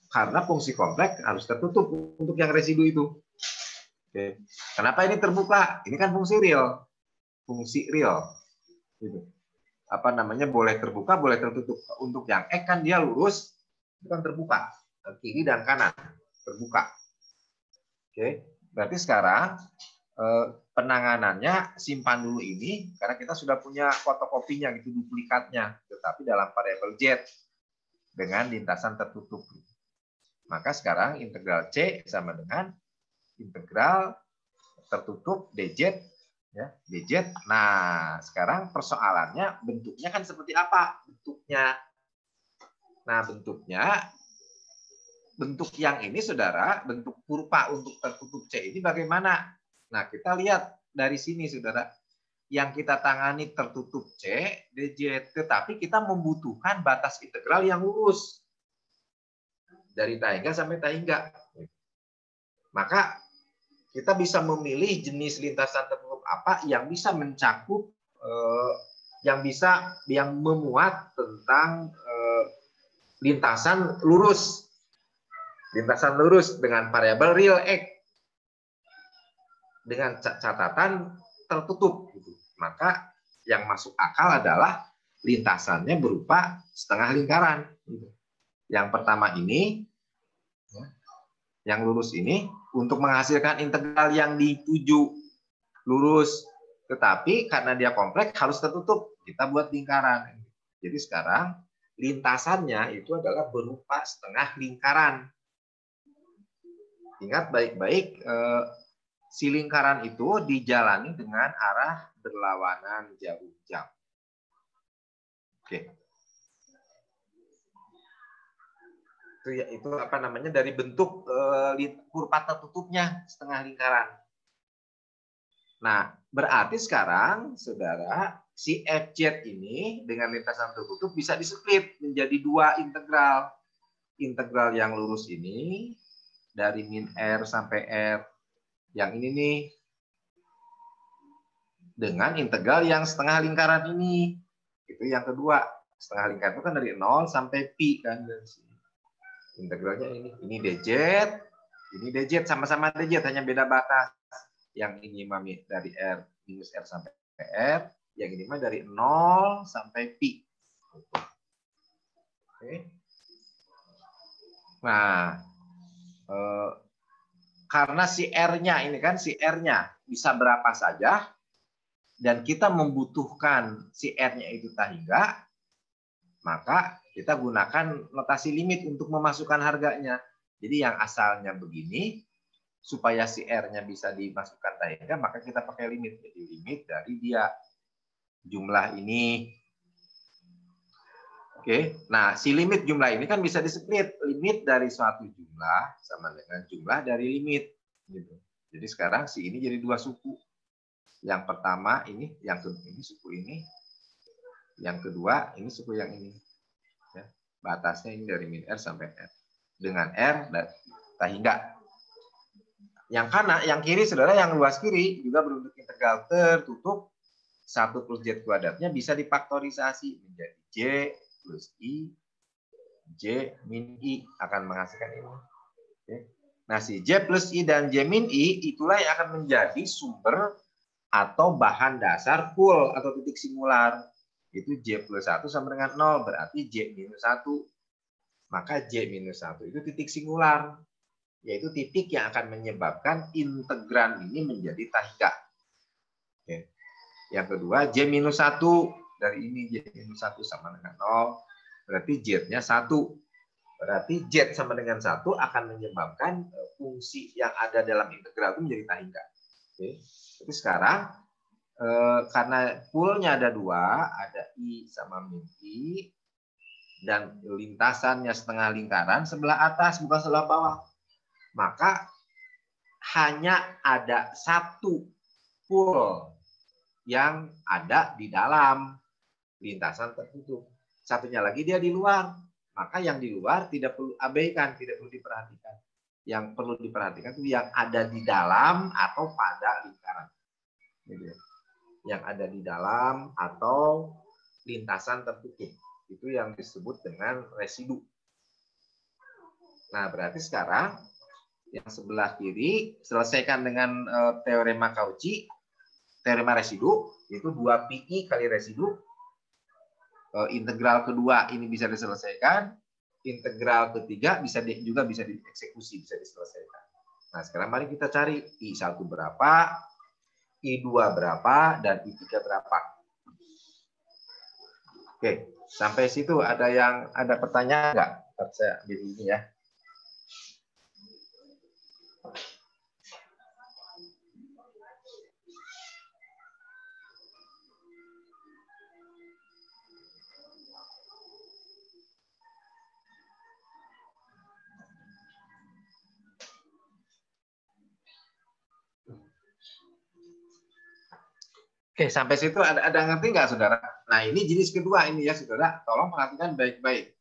Karena fungsi kompleks harus tertutup untuk yang residu itu. Oke. Kenapa ini terbuka? Ini kan fungsi real. Fungsi real. Gitu. Apa namanya? Boleh terbuka, boleh tertutup. Untuk yang X kan dia lurus, itu kan terbuka. Kiri dan kanan. Terbuka. Oke. Berarti sekarang eh, penanganannya simpan dulu ini karena kita sudah punya fotokopinya gitu duplikatnya tetapi dalam variabel z dengan lintasan tertutup. Maka sekarang integral C sama dengan integral tertutup dz ya dz. Nah, sekarang persoalannya bentuknya kan seperti apa? Bentuknya. Nah, bentuknya bentuk yang ini Saudara, bentuk kurva untuk tertutup C ini bagaimana? Nah, kita lihat dari sini Saudara. Yang kita tangani tertutup C, dz, tetapi kita membutuhkan batas integral yang lurus. Dari tahingga sampai tahingga. Maka kita bisa memilih jenis lintasan tertutup apa yang bisa mencakup eh, yang bisa yang memuat tentang eh, lintasan lurus lintasan lurus dengan variabel real x. Dengan catatan tertutup gitu. maka yang masuk akal adalah lintasannya berupa setengah lingkaran. Yang pertama ini ya, yang lurus ini untuk menghasilkan integral yang dituju lurus. Tetapi karena dia kompleks harus tertutup. Kita buat lingkaran. Jadi sekarang lintasannya itu adalah berupa setengah lingkaran Ingat baik-baik, eh, si lingkaran itu dijalani dengan arah berlawanan jauh jam. Oke. Itu ya itu apa namanya dari bentuk eh, kurva tertutupnya setengah lingkaran. Nah, berarti sekarang saudara si FZ ini dengan lintasan tertutup bisa displit menjadi dua integral. Integral yang lurus ini dari min R sampai R. Yang ini nih. Dengan integral yang setengah lingkaran ini. Itu yang kedua. Setengah lingkaran itu kan dari 0 sampai pi kan. Integralnya ini. Ini dz. Ini dz. Sama-sama dz. Hanya beda batas. Yang ini mami dari R minus R sampai R. Yang ini mah dari 0 sampai pi. Oke. Nah, Eh, karena si R-nya ini kan si R-nya bisa berapa saja dan kita membutuhkan si R-nya itu tahingga, maka kita gunakan notasi limit untuk memasukkan harganya. Jadi yang asalnya begini, supaya si R-nya bisa dimasukkan tahingga, maka kita pakai limit. Jadi limit dari dia jumlah ini Oke, nah si limit jumlah ini kan bisa displit. Limit dari suatu jumlah sama dengan jumlah dari limit. Gitu. Jadi sekarang si ini jadi dua suku. Yang pertama ini, yang kedua ini suku ini. Yang kedua ini suku yang ini. Ya, batasnya ini dari min R sampai R. Dengan R dan hingga. Yang kanan, yang kiri saudara, yang luas kiri juga berbentuk integral tertutup. satu plus Z kuadratnya bisa difaktorisasi menjadi J plus I, J min I akan menghasilkan ini. Oke. Nah, si J plus I dan J min I itulah yang akan menjadi sumber atau bahan dasar full atau titik singular. Itu J plus 1 sama dengan 0, berarti J minus 1. Maka J minus 1 itu titik singular, yaitu titik yang akan menyebabkan integran ini menjadi tahika. Oke. Yang kedua, J minus 1 dari ini Z minus 1 sama dengan 0. Berarti Z-nya 1. Berarti Z sama dengan 1 akan menyebabkan eh, fungsi yang ada dalam integral itu menjadi tahingga. Oke. Jadi sekarang eh, karena poolnya ada dua, ada I sama min I, dan lintasannya setengah lingkaran sebelah atas bukan sebelah bawah. Maka hanya ada satu pool yang ada di dalam lintasan tertutup. Satunya lagi dia di luar. Maka yang di luar tidak perlu abaikan, tidak perlu diperhatikan. Yang perlu diperhatikan itu yang ada di dalam atau pada lingkaran. Gitu ya. Yang ada di dalam atau lintasan tertutup. Itu yang disebut dengan residu. Nah, berarti sekarang yang sebelah kiri selesaikan dengan uh, teorema Cauchy, teorema residu, itu 2 pi kali residu. Uh, integral kedua ini bisa diselesaikan, integral ketiga bisa di, juga bisa dieksekusi, bisa diselesaikan. Nah, sekarang mari kita cari I1 berapa, I2 berapa, dan I3 berapa. Oke, sampai situ ada yang ada pertanyaan nggak? Saya ambil ini ya. Oke, sampai situ ada, ada ngerti nggak, saudara? Nah, ini jenis kedua ini ya, saudara. Tolong perhatikan baik-baik.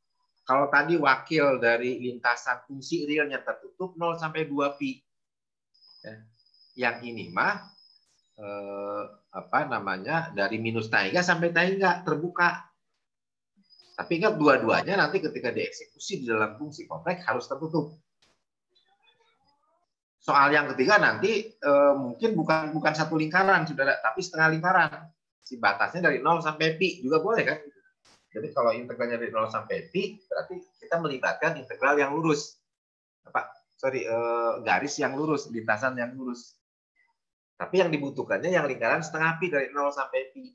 Kalau tadi wakil dari lintasan fungsi realnya tertutup 0 sampai 2 pi. Ya. Yang ini mah eh, apa namanya dari minus tangga sampai tangga terbuka. Tapi ingat dua-duanya nanti ketika dieksekusi di dalam fungsi kompleks harus tertutup. Soal yang ketiga nanti e, mungkin bukan bukan satu lingkaran, saudara, tapi setengah lingkaran. Si batasnya dari 0 sampai pi juga boleh kan? Jadi kalau integralnya dari 0 sampai pi, berarti kita melibatkan integral yang lurus. Apa? Sorry, e, garis yang lurus, lintasan yang lurus. Tapi yang dibutuhkannya yang lingkaran setengah pi dari 0 sampai pi.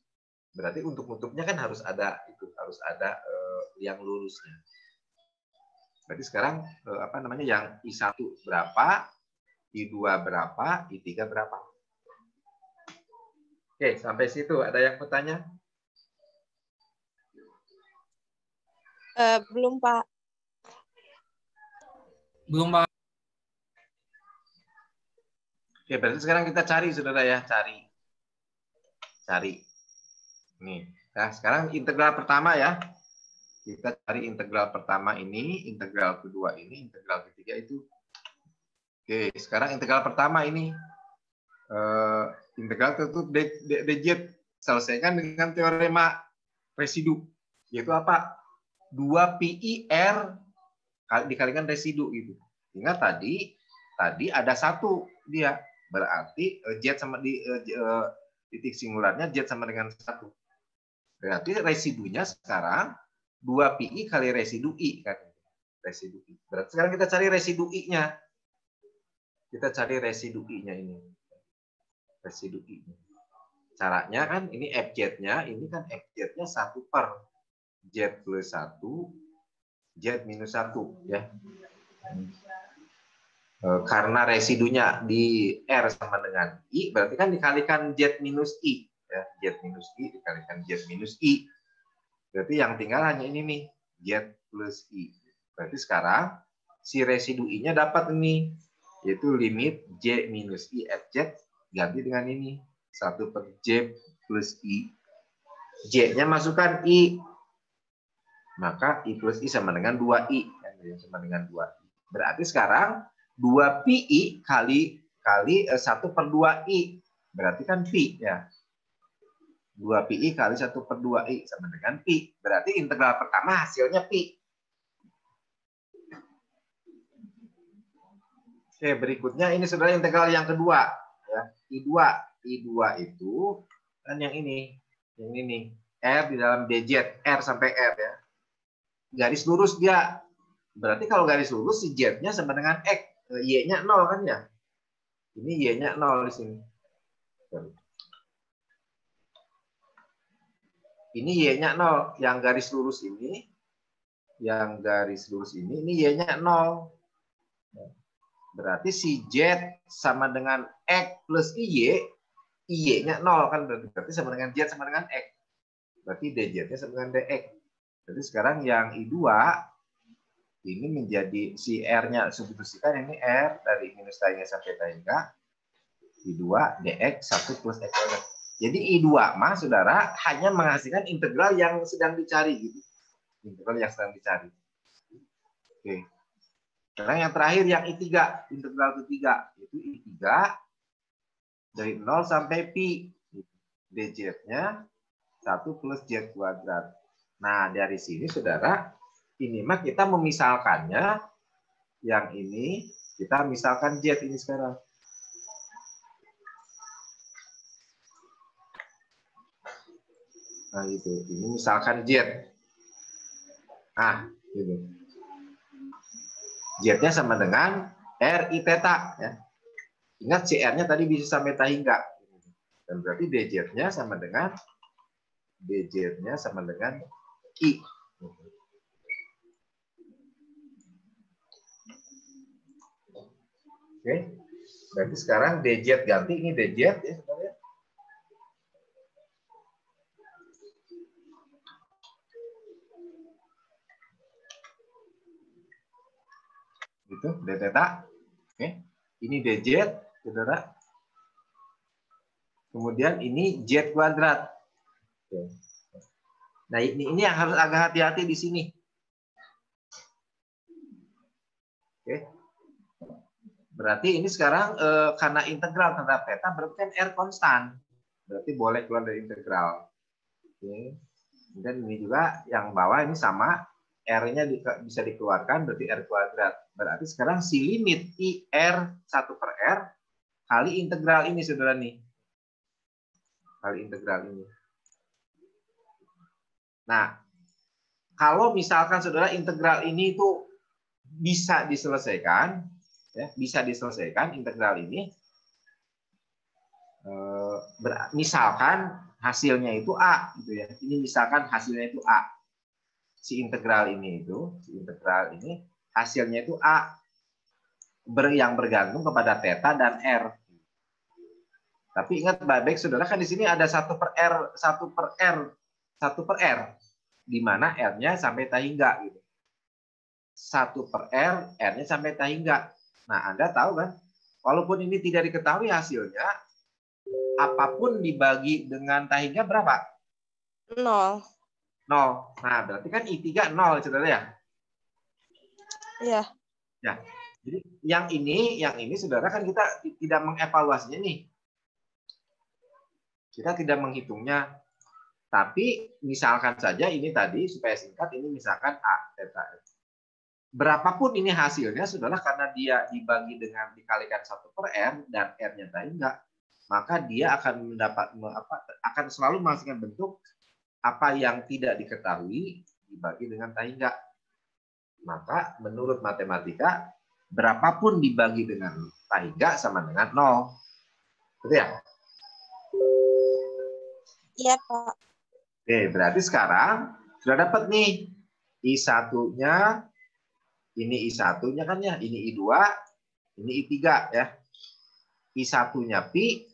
Berarti untuk nutupnya kan harus ada itu, harus ada e, yang lurusnya. Berarti sekarang apa namanya yang I1 berapa, I2 berapa, I3 berapa. Oke, sampai situ ada yang bertanya? Uh, belum, Pak. Belum, Pak. Oke, berarti sekarang kita cari, saudara ya. Cari. Cari. Nih. Nah, sekarang integral pertama ya. Kita cari integral pertama ini, integral kedua ini, integral ketiga itu Oke, sekarang integral pertama ini uh, integral tertutup dj selesaikan dengan teorema residu yaitu apa? 2 pi r dikalikan residu gitu. Ingat tadi tadi ada satu dia berarti z sama di uh, titik singularnya z sama dengan satu. Berarti residunya sekarang 2 pi kali residu i kan. Residu i. Berarti sekarang kita cari residu i-nya kita cari residu I-nya ini. Residu I-nya. Caranya kan ini FZ-nya, ini kan FZ-nya 1 per Z plus 1, Z minus 1. ya. E, karena residunya di R sama dengan I, berarti kan dikalikan Z minus I. Ya, Z minus I dikalikan Z minus I. Berarti yang tinggal hanya ini nih, Z plus I. Berarti sekarang si residu I-nya dapat ini yaitu limit J minus I FZ ganti dengan ini. 1 per J plus I. J-nya masukkan I. Maka I plus I sama dengan 2I. Yang sama dengan 2I. Berarti sekarang 2 PI kali kali 1 eh, per 2I. Berarti kan Pi ya. 2 PI kali 1 per 2I sama dengan Pi. Berarti integral pertama hasilnya Pi. Oke, berikutnya ini saudara integral yang kedua. Ya. I2. I2 itu kan yang ini. Yang ini. R di dalam dz. R sampai R ya. Garis lurus dia. Berarti kalau garis lurus si Z-nya sama dengan X. Eh, Y-nya 0 kan ya. Ini Y-nya 0 di sini. Ini Y-nya 0. Yang garis lurus ini, yang garis lurus ini, ini Y-nya 0. Berarti si Z sama dengan X plus IY, IY-nya 0 kan berarti sama dengan Z sama dengan X. Berarti DZ-nya sama dengan DX. Jadi sekarang yang I2 ini menjadi si R-nya substitusikan ini R dari minus tanya sampai tanya I2 DX 1 plus X. Jadi I2 mah saudara hanya menghasilkan integral yang sedang dicari gitu. Integral yang sedang dicari. Oke. Sekarang yang terakhir yang I3, integral ketiga itu I3 dari 0 sampai pi. dz-nya 1 plus z kuadrat. Nah, dari sini saudara, ini mah kita memisalkannya yang ini kita misalkan z ini sekarang. Nah, itu. Ini misalkan z. Nah, ini. Z-nya sama dengan R I theta ya. Ingat CR-nya tadi bisa sampai tahingga. Dan berarti DZ-nya sama dengan DZ-nya sama dengan I. Oke. Berarti sekarang DZ ganti ini DZ ya Gitu, D theta. Oke. Ini DZ, saudara. Kemudian ini Z kuadrat. Oke. Nah, ini, ini yang harus agak hati-hati di sini. Oke. Berarti ini sekarang eh, karena integral terhadap theta berarti kan R konstan. Berarti boleh keluar dari integral. Oke. Dan ini juga yang bawah ini sama R-nya bisa dikeluarkan berarti R kuadrat. Berarti sekarang si limit IR 1 per R kali integral ini saudara nih. Kali integral ini. Nah, kalau misalkan saudara integral ini itu bisa diselesaikan, ya, bisa diselesaikan integral ini, eh, misalkan hasilnya itu a, gitu ya. Ini misalkan hasilnya itu a, si integral ini itu, si integral ini hasilnya itu a, ber, yang bergantung kepada theta dan r. Tapi ingat baik-baik saudara kan di sini ada satu per r, satu per r 1 per R, di mana R-nya sampai tahingga. Gitu. 1 per R, R-nya sampai tahingga. Nah, Anda tahu kan, walaupun ini tidak diketahui hasilnya, apa pun dibagi dengan tahingga berapa? 0. 0. Nah, berarti kan I3 0, saudara ya? Iya. Ya. Jadi yang ini, yang ini saudara kan kita tidak mengevaluasinya nih. Kita tidak menghitungnya tapi misalkan saja ini tadi supaya singkat ini misalkan A theta Berapapun ini hasilnya saudara karena dia dibagi dengan dikalikan satu per r dan r-nya tadi enggak, maka dia akan mendapat apa akan selalu menghasilkan bentuk apa yang tidak diketahui dibagi dengan enggak. Maka menurut matematika berapapun dibagi dengan enggak sama dengan nol. Betul ya? Iya, Pak. Oke, berarti sekarang sudah dapat nih I1-nya, ini I1-nya kan ya, ini I2, ini I3 ya. I1-nya pi,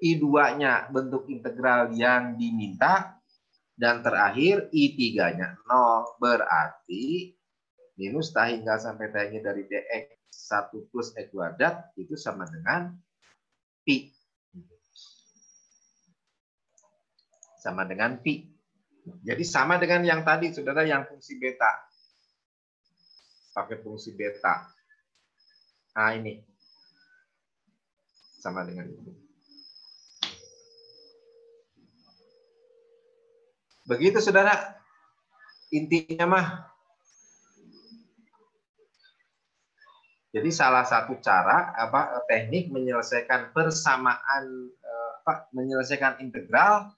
I2-nya bentuk integral yang diminta, dan terakhir I3-nya 0. Berarti minus tahingga sampai tahingga dari dx 1 plus e kuadrat itu sama dengan pi. sama dengan pi. Jadi sama dengan yang tadi, saudara, yang fungsi beta. Pakai fungsi beta. Nah, ini. Sama dengan itu. Begitu, saudara. Intinya mah. Jadi salah satu cara apa teknik menyelesaikan persamaan eh, apa menyelesaikan integral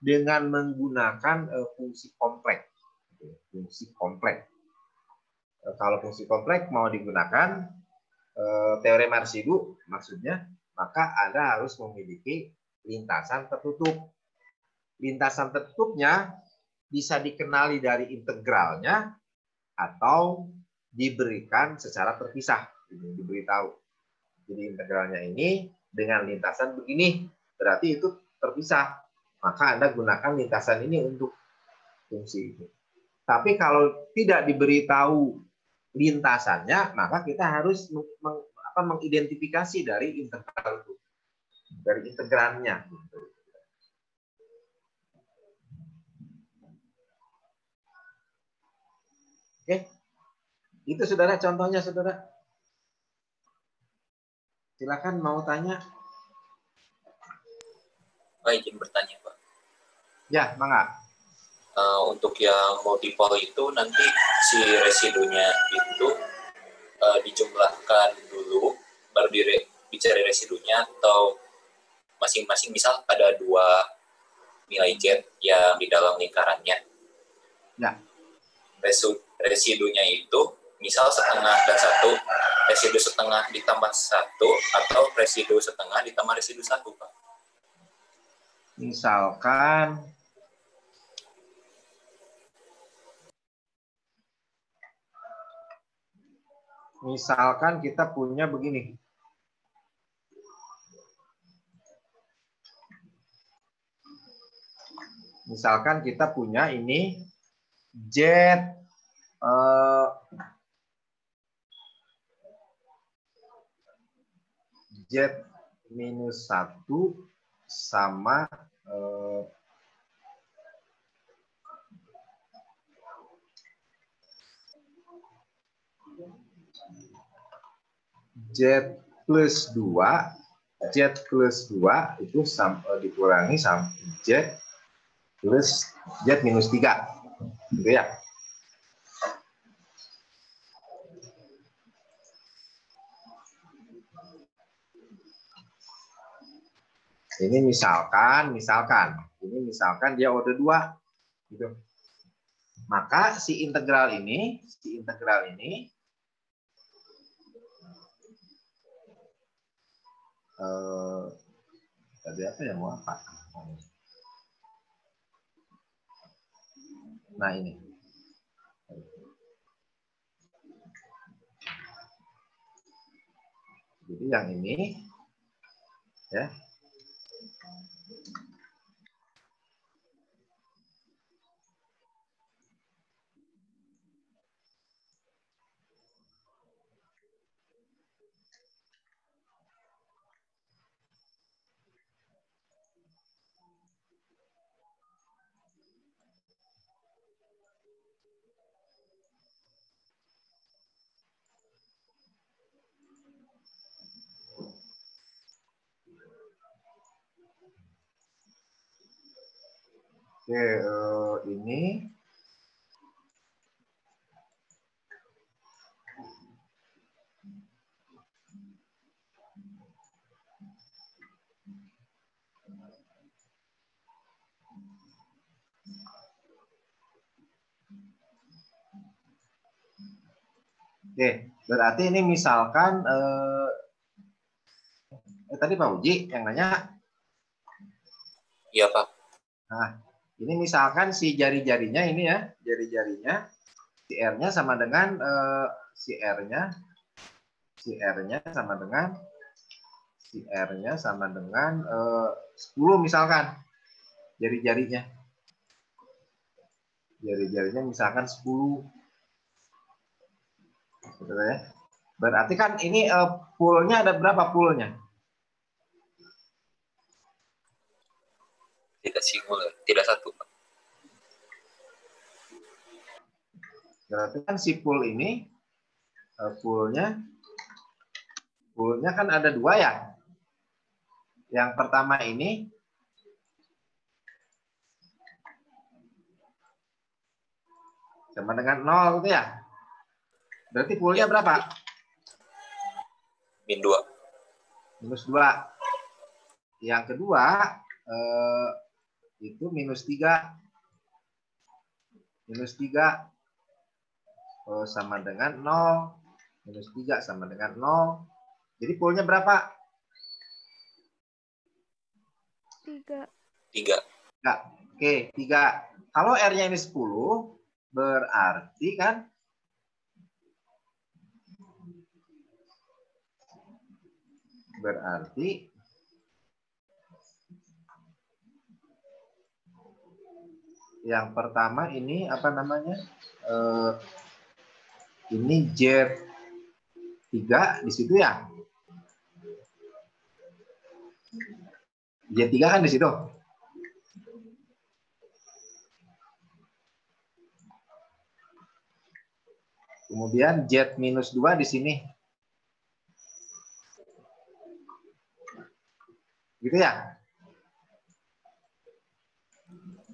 dengan menggunakan uh, fungsi kompleks. Fungsi kompleks. Uh, kalau fungsi kompleks mau digunakan uh, teorem Arsidu maksudnya, maka Anda harus memiliki lintasan tertutup. Lintasan tertutupnya bisa dikenali dari integralnya atau diberikan secara terpisah, diberitahu. Jadi integralnya ini dengan lintasan begini, berarti itu terpisah. Maka Anda gunakan lintasan ini untuk fungsi ini. Tapi kalau tidak diberitahu lintasannya, maka kita harus meng, mengidentifikasi dari integral itu, dari integrannya. Oke, itu saudara contohnya saudara. Silakan mau tanya. Pak izin bertanya Pak. Ya, mangga. Uh, untuk yang multiple itu nanti si residunya itu uh, dijumlahkan dulu baru dire, dicari residunya atau masing-masing misal ada dua nilai Z yang di dalam lingkarannya. Ya. Resu, residunya itu misal setengah dan satu, residu setengah ditambah satu atau residu setengah ditambah residu satu, Pak. Misalkan Misalkan kita punya begini. Misalkan kita punya ini Z Z minus 1 sama uh, Z plus 2, Z plus 2 itu sama, eh, dikurangi sama Z plus Z minus 3. Gitu ya. Ini misalkan, misalkan, ini misalkan dia order 2 gitu. Maka si integral ini, si integral ini eh, tadi apa ya mau apa? Nah ini. Jadi yang ini ya Oke, uh, ini Oke, berarti ini misalkan eh, eh tadi Pak Uji yang nanya. Iya Pak. Nah, ini misalkan si jari-jarinya ini ya, jari-jarinya si R-nya sama dengan eh, si R-nya si R-nya sama dengan si R-nya sama dengan eh, 10 misalkan jari-jarinya. Jari-jarinya misalkan 10 Gitu ya. Berarti kan ini uh, poolnya ada berapa poolnya? Tidak singular, tidak satu. Berarti kan si pool ini uh, poolnya poolnya kan ada dua ya. Yang pertama ini sama dengan nol itu ya. Berarti poolnya Ya. berapa? Min 2. Minus 2. Yang kedua, eh, itu minus 3. Minus 3 eh, sama dengan 0. Minus 3 sama dengan 0. Jadi poolnya berapa? tiga 3. Enggak. Oke, tiga. Kalau R-nya ini 10, berarti kan berarti yang pertama ini apa namanya? Eh, ini Z 3 di situ ya. Z3 kan di situ. Kemudian Z minus 2 di sini. Gitu ya?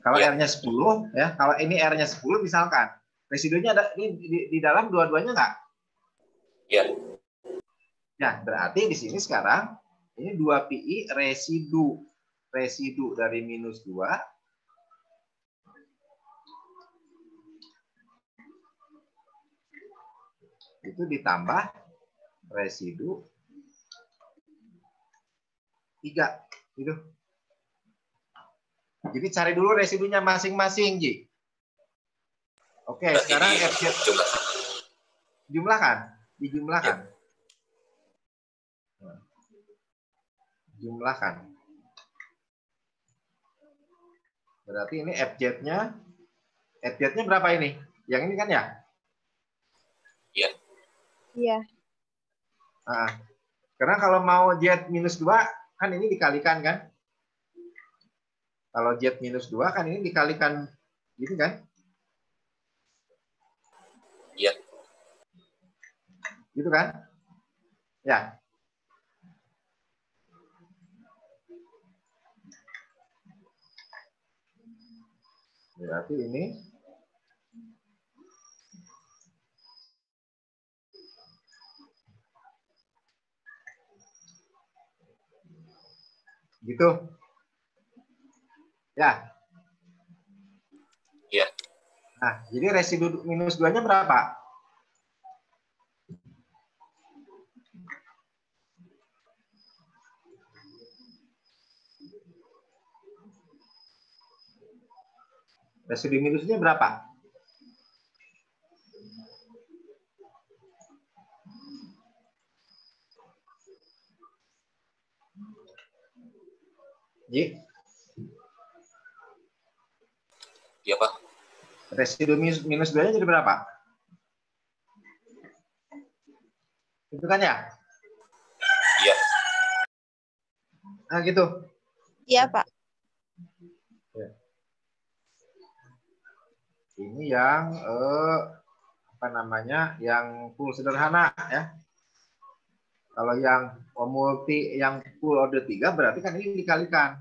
Kalau Ya. R-nya 10, ya, kalau ini R-nya 10 misalkan, residunya ada ini di, di dalam dua-duanya nggak? Ya. Ya, berarti di sini sekarang ini 2 PI residu. Residu dari minus 2 itu ditambah residu 3 gitu. Jadi cari dulu residunya masing-masing, Ji. Oke, Berarti sekarang di FZ jumlah jumlahkan, dijumlahkan. Jumlahkan. Berarti ini FZ-nya FZ-nya berapa ini? Yang ini kan ya? Iya. Ah. Karena kalau mau Z minus 2 kan ini dikalikan kan? Kalau Z minus 2 kan ini dikalikan gitu kan? Iya. Gitu kan? Ya. Berarti ini gitu. Ya. Iya. Nah, jadi residu minus 2-nya berapa? Residu minusnya berapa? Ji, Iya, Pak. Residu minus, minus 2-nya jadi berapa? Itu kan ya? Iya. Nah, gitu. Iya, Pak. Ini yang eh, apa namanya? Yang full sederhana ya. Kalau yang multi yang full order 3 berarti kan ini dikalikan.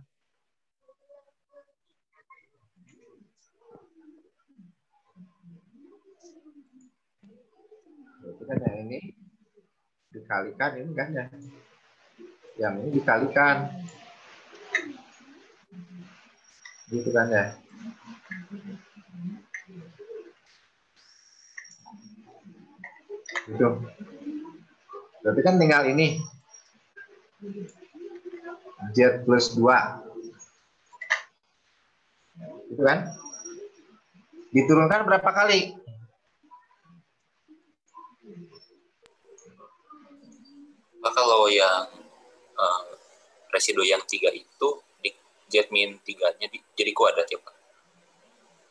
Berarti kan yang ini dikalikan ini kan ya. Yang ini dikalikan. Gitu kan ya. Gitu. Berarti kan tinggal ini. Z plus 2. Gitu kan? Diturunkan berapa kali? Pak, kalau yang eh, residu yang tiga itu di Z min tiganya di, jadi kuadrat ya Pak?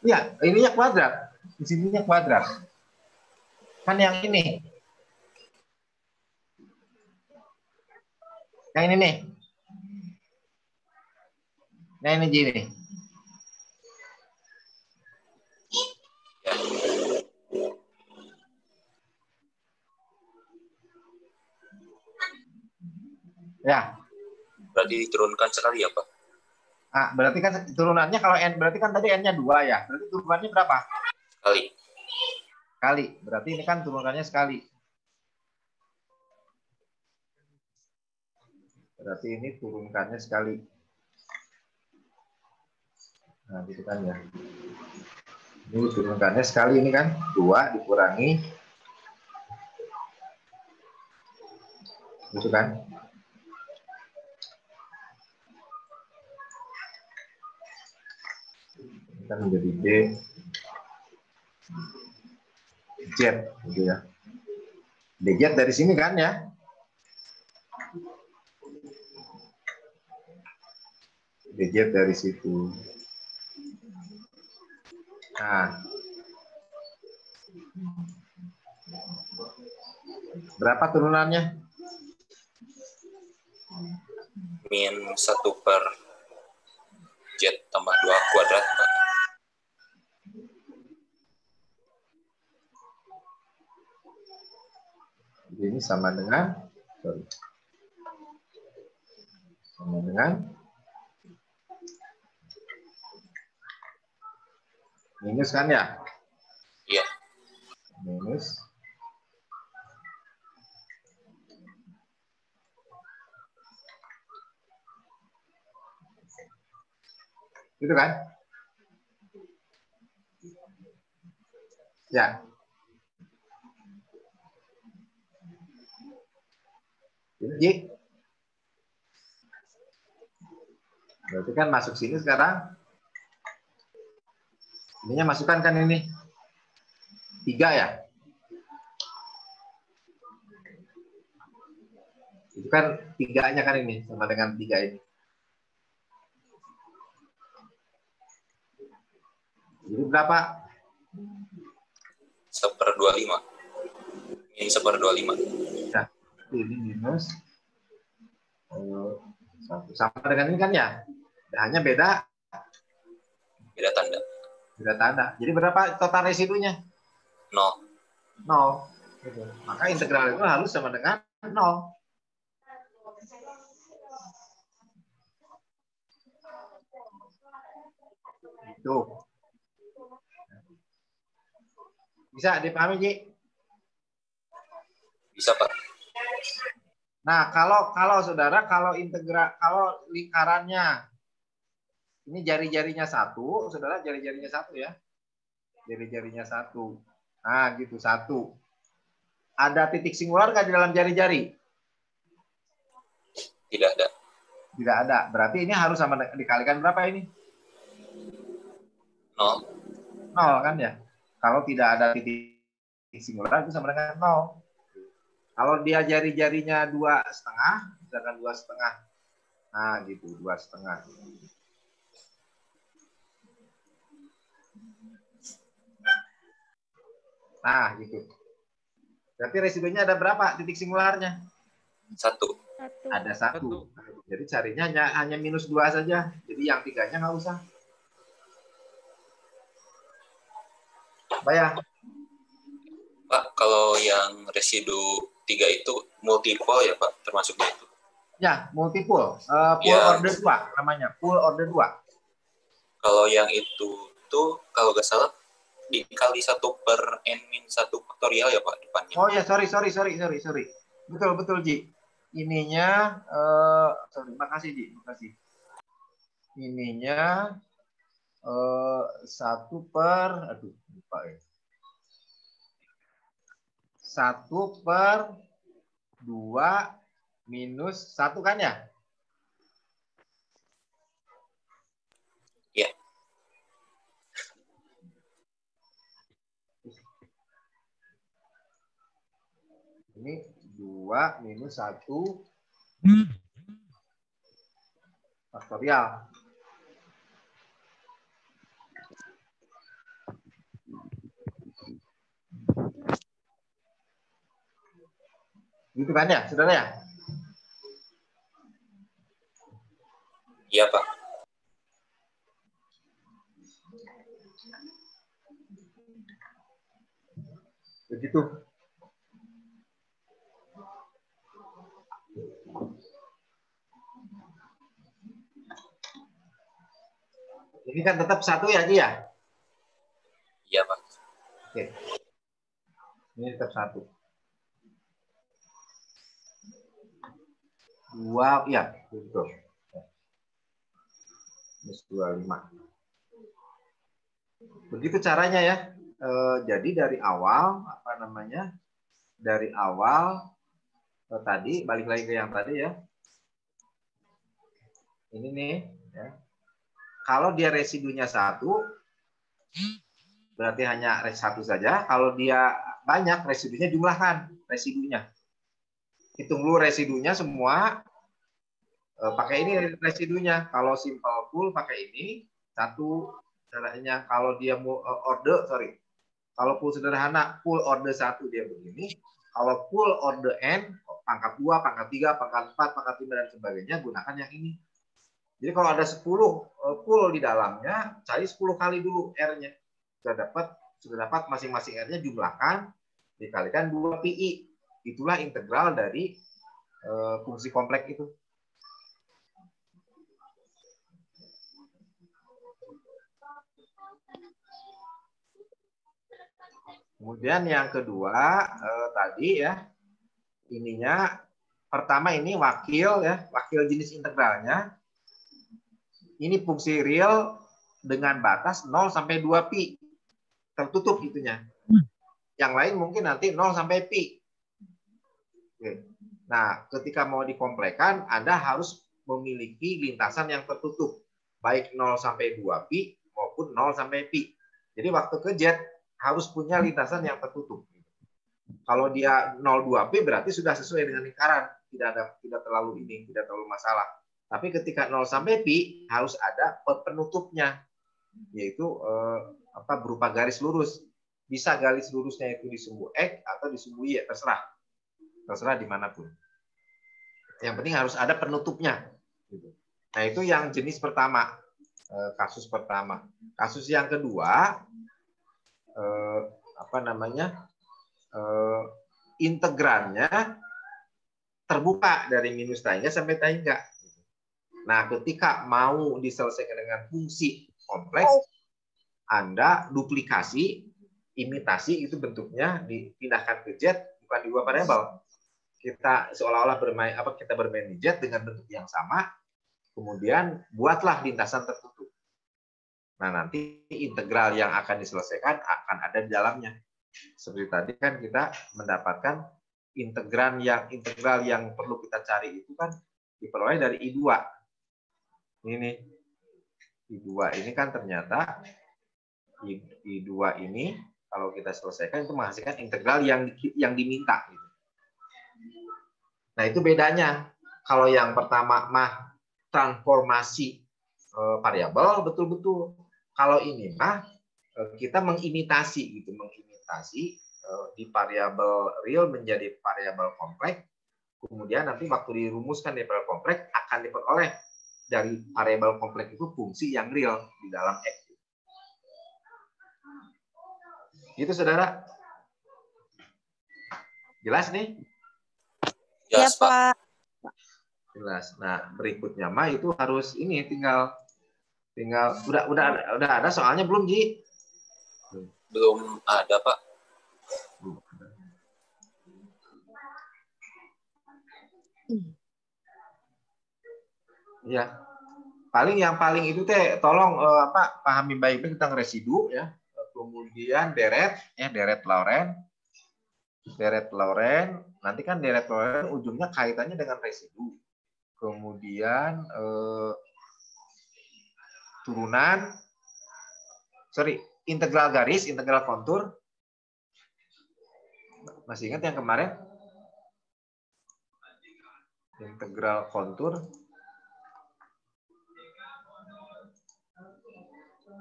Iya, ininya kuadrat. Di sininya kuadrat. Kan yang ini. Yang ini nih. Nah ini gini. Ya, Berarti diturunkan sekali ya Pak? ah, berarti kan turunannya kalau n berarti kan tadi n-nya dua ya. Berarti turunannya berapa? Sekali. Kali. Berarti ini kan turunannya sekali. Berarti ini turunkannya sekali. Nah, gitu kan ya. Ini turunkannya sekali ini kan. Dua dikurangi. Gitu kan. Kita menjadi B Z gitu ya. DZ dari sini kan ya. DZ dari situ. Nah. Berapa turunannya? min satu per z tambah dua kuadrat Pak. Jadi ini sama dengan sorry. sama dengan minus kan ya? Iya. Minus Gitu kan? Ya. Jadi, berarti kan masuk sini sekarang. Ininya masukkan kan ini. Tiga ya? Itu kan tiganya kan ini, sama dengan tiga ini. Jadi berapa? seper dua lima min seper dua lima Nah, ini minus eh, satu. Sama dengan ini kan ya? Hanya beda beda tanda beda tanda. Jadi berapa total residunya? nol Nol. Gitu. Maka integral itu harus sama dengan nol. Itu. Bisa dipahami, Ji? bisa pak Nah, kalau kalau saudara kalau integral kalau lingkarannya ini jari-jarinya satu, saudara jari-jarinya satu ya. Jari-jarinya satu. Nah, gitu satu. Ada titik singular nggak di dalam jari-jari? tidak ada Tidak ada. Berarti ini harus sama dikalikan berapa ini? nol Nol kan ya? Kalau tidak ada titik singular itu sama dengan nol. Kalau dia jari-jarinya dua setengah, misalkan dua setengah. Nah, gitu, dua setengah. Nah, gitu. Berarti residunya ada berapa titik singularnya? satu Satu. Ada satu. Satu. Jadi carinya hanya, hanya minus dua saja. Jadi yang tiganya nggak usah. Apa ya? pak kalau yang residu tiga itu multiple ya pak termasuknya itu Ya, multiple. Eh, full Ya. order 2 namanya. Full order 2. kalau yang itu tuh kalau nggak salah dikali satu per n min satu faktorial ya pak depannya Oh ya, sorry, sorry, sorry, sorry, sorry. Betul, betul, Ji. Ininya, eh, sorry, makasih, Ji, makasih. Ininya eh, satu per, aduh, lupa ya. Satu per dua minus satu kan ya? Iya. Ini dua minus satu faktorial. Gitu kan ya, saudara ya? iya pak Begitu. Ini kan tetap satu ya, Ji ya? iya pak Oke. Ini tetap satu. Dua, ya, betul. Minus dua lima. Begitu caranya ya. Eh, jadi dari awal apa namanya? Dari awal eh, tadi balik lagi ke yang tadi ya. Ini nih. Ya. Kalau dia residunya satu, berarti hanya res satu saja. Kalau dia banyak, residunya jumlahkan residunya. Hitung dulu residunya semua. Eh, pakai ini residunya. Kalau simple full pakai ini satu caranya. Kalau dia mau eh, order, sorry. Kalau full sederhana, full order satu dia begini. Kalau full order n, pangkat dua, pangkat tiga, pangkat empat, pangkat lima dan sebagainya, gunakan yang ini. Jadi kalau ada 10 eh, full di dalamnya, cari 10 kali dulu R-nya. Sudah dapat sudah dapat masing-masing R-nya jumlahkan dikalikan 2 pi. Itulah integral dari eh, fungsi kompleks itu. Kemudian yang kedua eh, tadi ya ininya pertama ini wakil ya wakil jenis integralnya ini fungsi real dengan batas 0 sampai 2 pi. Tertutup itunya. Yang lain mungkin nanti 0 sampai pi. Oke. Nah, ketika mau dikomplekan, Anda harus memiliki lintasan yang tertutup. Baik 0 sampai 2 pi maupun 0 sampai pi. Jadi waktu ke jet harus punya lintasan yang tertutup. Kalau dia 0,2 pi berarti sudah sesuai dengan lingkaran, tidak ada tidak terlalu ini, tidak terlalu masalah. Tapi ketika 0 sampai pi harus ada penutupnya, yaitu eh, apa berupa garis lurus. Bisa garis lurusnya itu di sumbu X atau di sumbu Y, terserah. Terserah di mana pun. Yang penting harus ada penutupnya. Gitu. Nah itu yang jenis pertama, eh, kasus pertama. Kasus yang kedua, eh, apa namanya, eh, integrannya terbuka dari minus tangga sampai tangga Nah, ketika mau diselesaikan dengan fungsi kompleks, Anda duplikasi, imitasi itu bentuknya dipindahkan ke jet, bukan di dua variabel. Kita seolah-olah bermain apa kita bermain jet dengan bentuk yang sama, kemudian buatlah lintasan tertutup. Nah, nanti integral yang akan diselesaikan akan ada di dalamnya. Seperti tadi kan kita mendapatkan integran yang integral yang perlu kita cari itu kan diperoleh dari I2 ini I2 ini kan ternyata I2 ini kalau kita selesaikan itu menghasilkan integral yang yang diminta. Gitu. Nah itu bedanya. Kalau yang pertama mah transformasi eh, variabel betul-betul. Kalau ini mah eh, kita mengimitasi gitu, mengimitasi eh, di variabel real menjadi variabel kompleks. Kemudian nanti waktu dirumuskan di variabel kompleks akan diperoleh dari variabel kompleks itu fungsi yang real di dalam X. Gitu saudara? Jelas nih? Iya, Jelas, Pak. Jelas. Nah, berikutnya mah itu harus ini tinggal tinggal udah udah udah ada soalnya belum Ji? Belum ada, Pak. Ya. Paling yang paling itu teh tolong eh, apa pahami baik-baik tentang residu ya. Kemudian deret ya deret Lauren. Deret Lauren, nanti kan deret ujungnya kaitannya dengan residu. Kemudian eh, turunan sorry, integral garis, integral kontur. Masih ingat yang kemarin? Integral kontur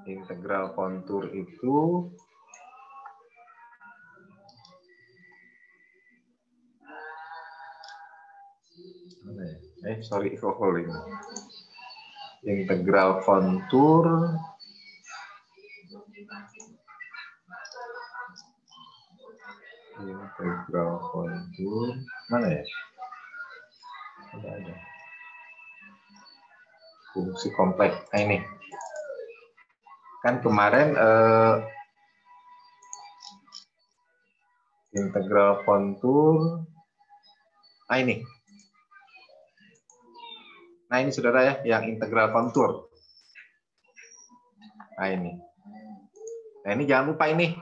integral kontur itu eh sorry ini integral kontur. Integral kontur. Mana ya? Ada ada. Fungsi kompleks. Nah, ini. Kan kemarin eh, integral kontur. Nah ini nah ini saudara ya yang integral kontur. Nah ini. Nah ini jangan lupa ini.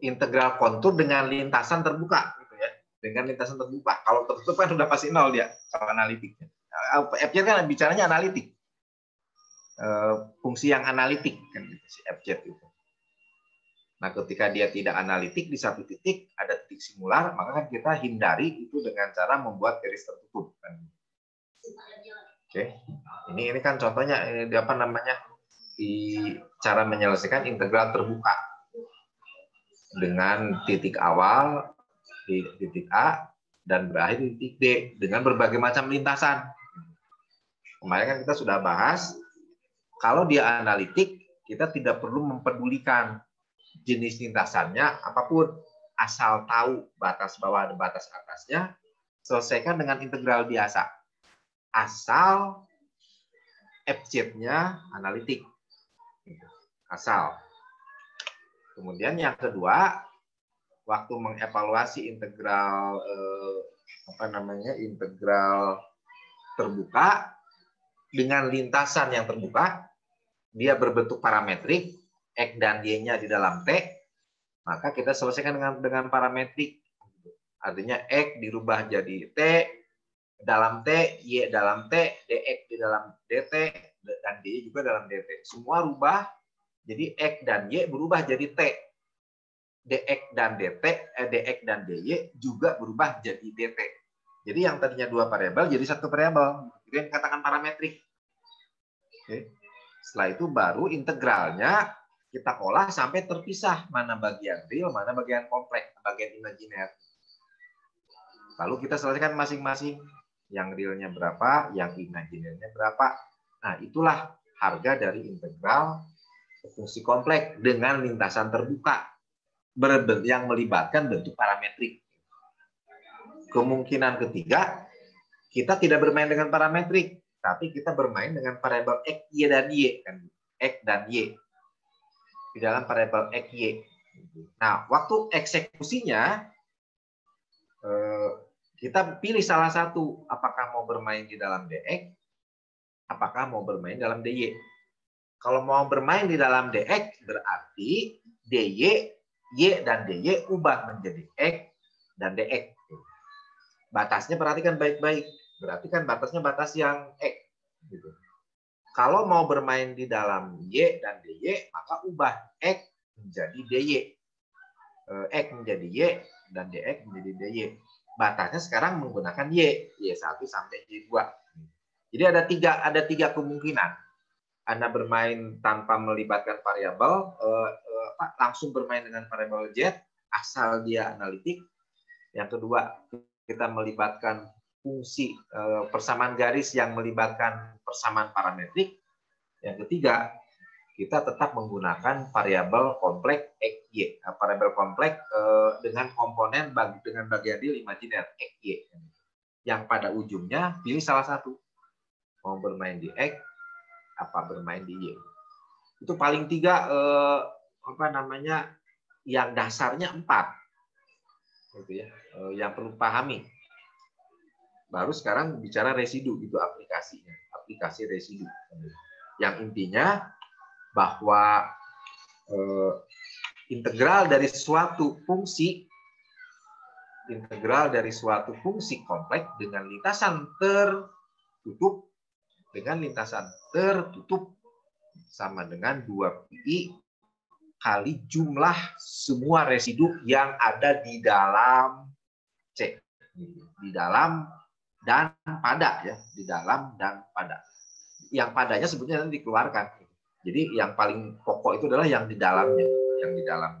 Integral kontur dengan lintasan terbuka gitu ya. Dengan lintasan terbuka. Kalau tertutup kan sudah pasti nol dia kalau analitiknya. F kan bicaranya analitik. Eh, fungsi yang analitik kan gitu, si FZ itu. Nah, ketika dia tidak analitik di satu titik ada titik singular, maka kan kita hindari itu dengan cara membuat garis tertutup kan. Oke. Ini ini kan contohnya ini di apa namanya? di cara menyelesaikan integral terbuka dengan titik awal di titik A dan berakhir di titik D dengan berbagai macam lintasan. Kemarin kan kita sudah bahas kalau dia analitik kita tidak perlu mempedulikan jenis lintasannya apa pun asal tahu batas bawah dan batas atasnya selesaikan dengan integral biasa asal FZ-nya analitik. Asal. Kemudian yang kedua waktu mengevaluasi integral eh, apa namanya integral terbuka dengan lintasan yang terbuka dia berbentuk parametrik x dan y-nya di dalam t maka kita selesaikan dengan dengan parametrik. Artinya x dirubah jadi t dalam t y dalam t dx di dalam dt dan dy juga dalam dt semua rubah jadi x dan y berubah jadi t. Dx dan dt eh, dx dan dy juga berubah jadi dt jadi yang tadinya dua variabel jadi satu variabel. Itu yang katakan parametrik. Oke. setelah itu baru integralnya kita olah sampai terpisah. Mana bagian real mana bagian kompleks bagian imajiner lalu kita selesaikan masing-masing yang realnya berapa yang imajinernya berapa. Nah itulah harga dari integral fungsi kompleks dengan lintasan terbuka yang melibatkan bentuk parametrik. Kemungkinan ketiga kita tidak bermain dengan parametrik tapi kita bermain dengan variabel x, y dan y kan? X dan y. Di dalam variabel x, y. Nah, waktu eksekusinya eh, kita pilih salah satu apakah mau bermain di dalam dx, apakah mau bermain dalam dy. Kalau mau bermain di dalam dx berarti dy, y dan dy ubah menjadi x dan dx. Batasnya perhatikan baik-baik Berarti kan batasnya batas yang X. Gitu. Kalau mau bermain di dalam Y dan DY, maka ubah X menjadi DY. Eh, X menjadi Y dan DX menjadi DY. Batasnya sekarang menggunakan Y, Y1 sampai Y2. Jadi ada tiga ada tiga kemungkinan. Anda bermain tanpa melibatkan variabel, eh, eh, langsung bermain dengan variabel Z, asal dia analitik. Yang kedua, kita melibatkan fungsi eh, persamaan garis yang melibatkan persamaan parametrik. Yang ketiga, kita tetap menggunakan variabel kompleks x y. Nah, variabel kompleks eh, dengan komponen bagi dengan bagian deal imajiner x y. Yang pada ujungnya pilih salah satu. Mau bermain di x apa bermain di y. Itu paling tiga eh, apa namanya yang dasarnya empat. Gitu ya. Yang perlu pahami baru sekarang bicara residu itu aplikasinya aplikasi residu yang intinya bahwa eh, integral dari suatu fungsi integral dari suatu fungsi kompleks dengan lintasan tertutup dengan lintasan tertutup sama dengan 2 pi kali jumlah semua residu yang ada di dalam C di dalam dan pada ya di dalam dan pada. Yang padanya sebetulnya dikeluarkan. Jadi yang paling pokok itu adalah yang di dalamnya, yang di dalam.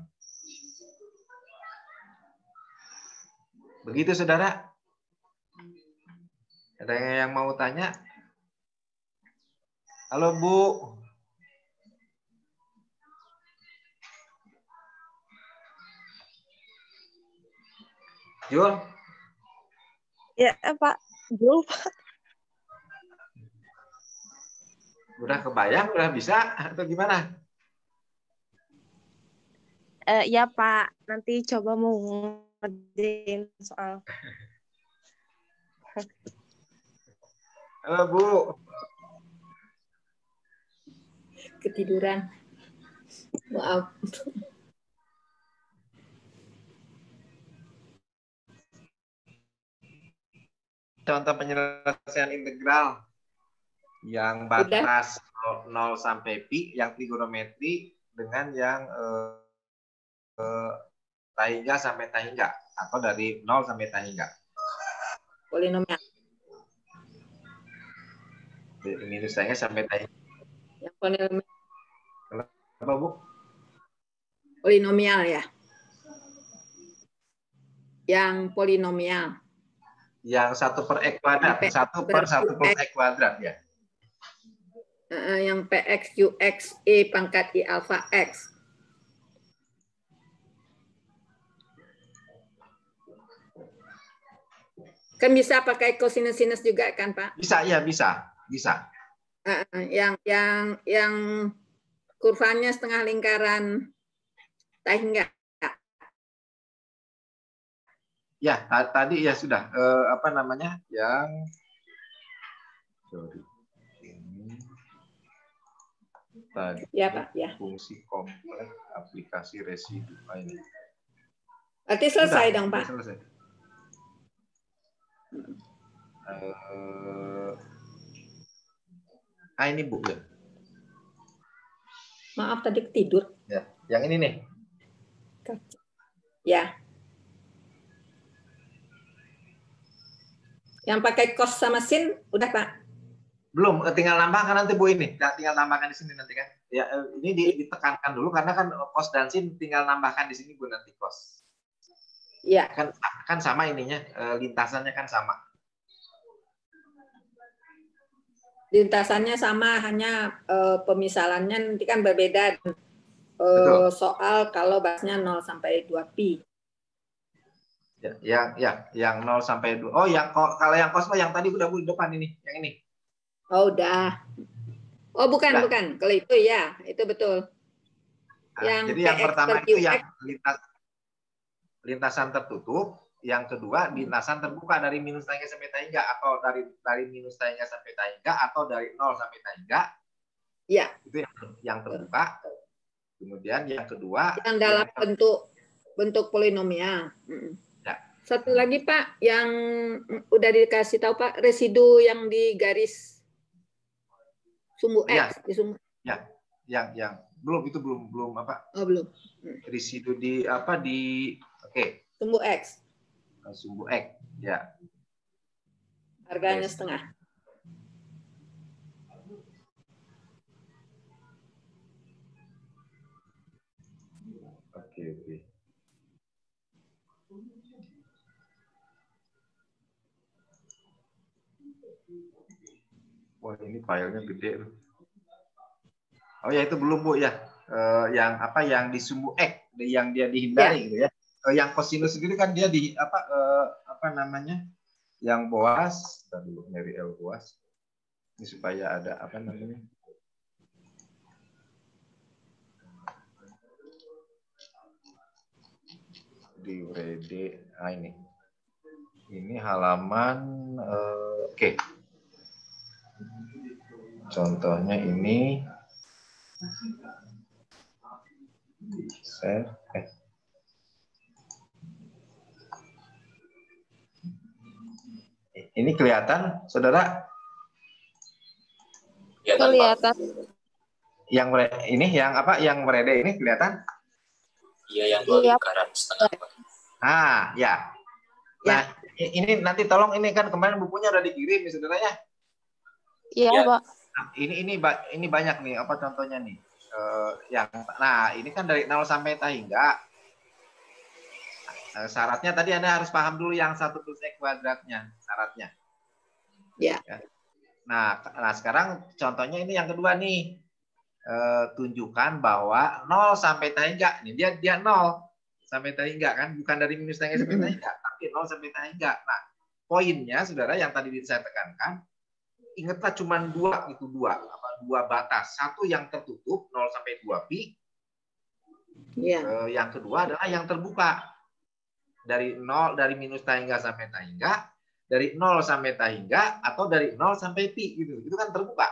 Begitu saudara. Ada yang mau tanya? Halo Bu. Jul? Ya, Pak. Jauh, Pak. Udah kebayang, udah bisa atau gimana? Uh, ya Pak, nanti coba mau ngerjain soal. Halo Bu. Ketiduran. Maaf. contoh penyelesaian integral yang batas 0, 0 sampai pi yang trigonometri dengan yang eh, eh, tahingga sampai tahingga atau dari 0 sampai tahingga. Polinomial. Dari Minus tahingga sampai tahingga. Yang polinomial, Apa, Bu? polinomial ya. Yang polinomial. Yang satu per x kuadrat, satu per satu plus x. kuadrat ya. Eh, yang PX, QX, E pangkat I alpha X. Kan bisa pakai cosinus-sinus juga kan Pak? Bisa ya, bisa, bisa. Eh, eh, yang yang yang kurvanya setengah lingkaran tahingga. Ya, ta- tadi ya sudah Eh, apa namanya? Yang sorry. Ini tadi Ya Pak, ya. fungsi kompleks aplikasi residu. Ini. Berarti selesai Sudah, dong Pak. Selesai. Eh, ah ini bu ya. Maaf tadi tidur. ya. Yang ini nih. Ya. Yang pakai cos sama sin udah Pak. Belum, eh, tinggal nambahkan nanti bu ini. Ya, tinggal tambahkan di sini nanti kan. Ya, eh, ini di- ditekankan dulu karena kan kos dan sin tinggal nambahkan di sini bu nanti kos. Ya. Kan kan sama ininya, eh, lintasannya kan sama. lintasannya sama hanya eh, pemisalannya nanti kan berbeda Betul. soal kalau bahasnya 0 sampai 2 pi Ya, yang ya, yang 0 sampai 2. Oh, yang kalau yang kos mah yang tadi udah di depan ini, yang ini. oh udah oh bukan Udah. bukan kalau itu ya itu betul Nah, Yang jadi yang pertama per itu yang lintas lintasan tertutup, yang kedua lintasan terbuka dari minus tahingga sampai tahingga atau dari dari minus tahingga sampai tahingga atau dari 0 sampai tahingga. Iya. Itu yang yang terbuka. Kemudian yang kedua yang dalam yang- bentuk bentuk polinomial Mm. Ya. satu lagi Pak yang udah dikasih tahu Pak residu yang di garis sumbu Iya. X di sumbu yang yang belum itu belum belum apa oh belum residu di apa di oke sumbu X sumbu X ya harganya setengah oke oke Wah ini filenya gede. loh. Oh ya itu belum bu ya. Eh, yang apa yang di sumbu X yang dia dihindari gitu ya. Eh, yang kosinus sendiri kan dia di apa eh, apa namanya? Yang boas, dulu dari L boas. Ini supaya ada apa namanya? di WD ah ini ini halaman eh, oke contohnya ini share eh ini kelihatan saudara Ya? Kelihatan. yang mere- ini yang apa yang WD ini kelihatan Iya, yang dua Iya. lingkaran setengah. Ah ya nah i- ini nanti tolong ini kan kemarin bukunya udah dikirim saudara ya Iya, Ya. Pak. Nah, ini ini ini banyak nih apa contohnya nih Eh, yang nah ini kan dari 0 sampai tahingga syaratnya tadi anda harus paham dulu yang satu plus x kuadratnya syaratnya. Ya. nah nah sekarang contohnya ini yang kedua nih. Eh, tunjukkan bahwa 0 sampai tahingga ini dia dia 0 sampai tahingga kan? Bukan dari minus tahingga sampai tahingga tapi 0 sampai tahingga nah poinnya saudara yang tadi saya tekankan ingatlah cuma dua itu dua apa dua batas. Satu yang tertutup 0 sampai 2 pi. Iya. Eh, yang kedua adalah yang terbuka dari 0 dari minus tahingga sampai tahingga dari 0 sampai tahingga atau dari 0 sampai pi gitu. Itu kan terbuka.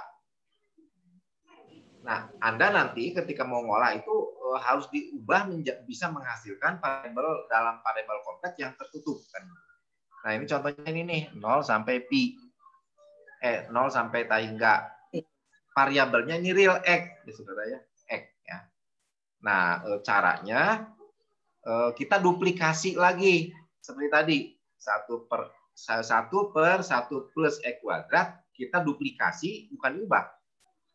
Nah anda nanti ketika mau ngolah itu eh, harus diubah bisa menghasilkan variabel dalam variabel kompleks yang tertutup kan. Nah ini contohnya ini nih 0 sampai pi. Eh 0 sampai tahingga. Variabelnya ini real X, ya saudara ya, X ya. Nah, eh, caranya kita duplikasi lagi. Seperti tadi satu per satu per satu plus x kuadrat kita duplikasi bukan diubah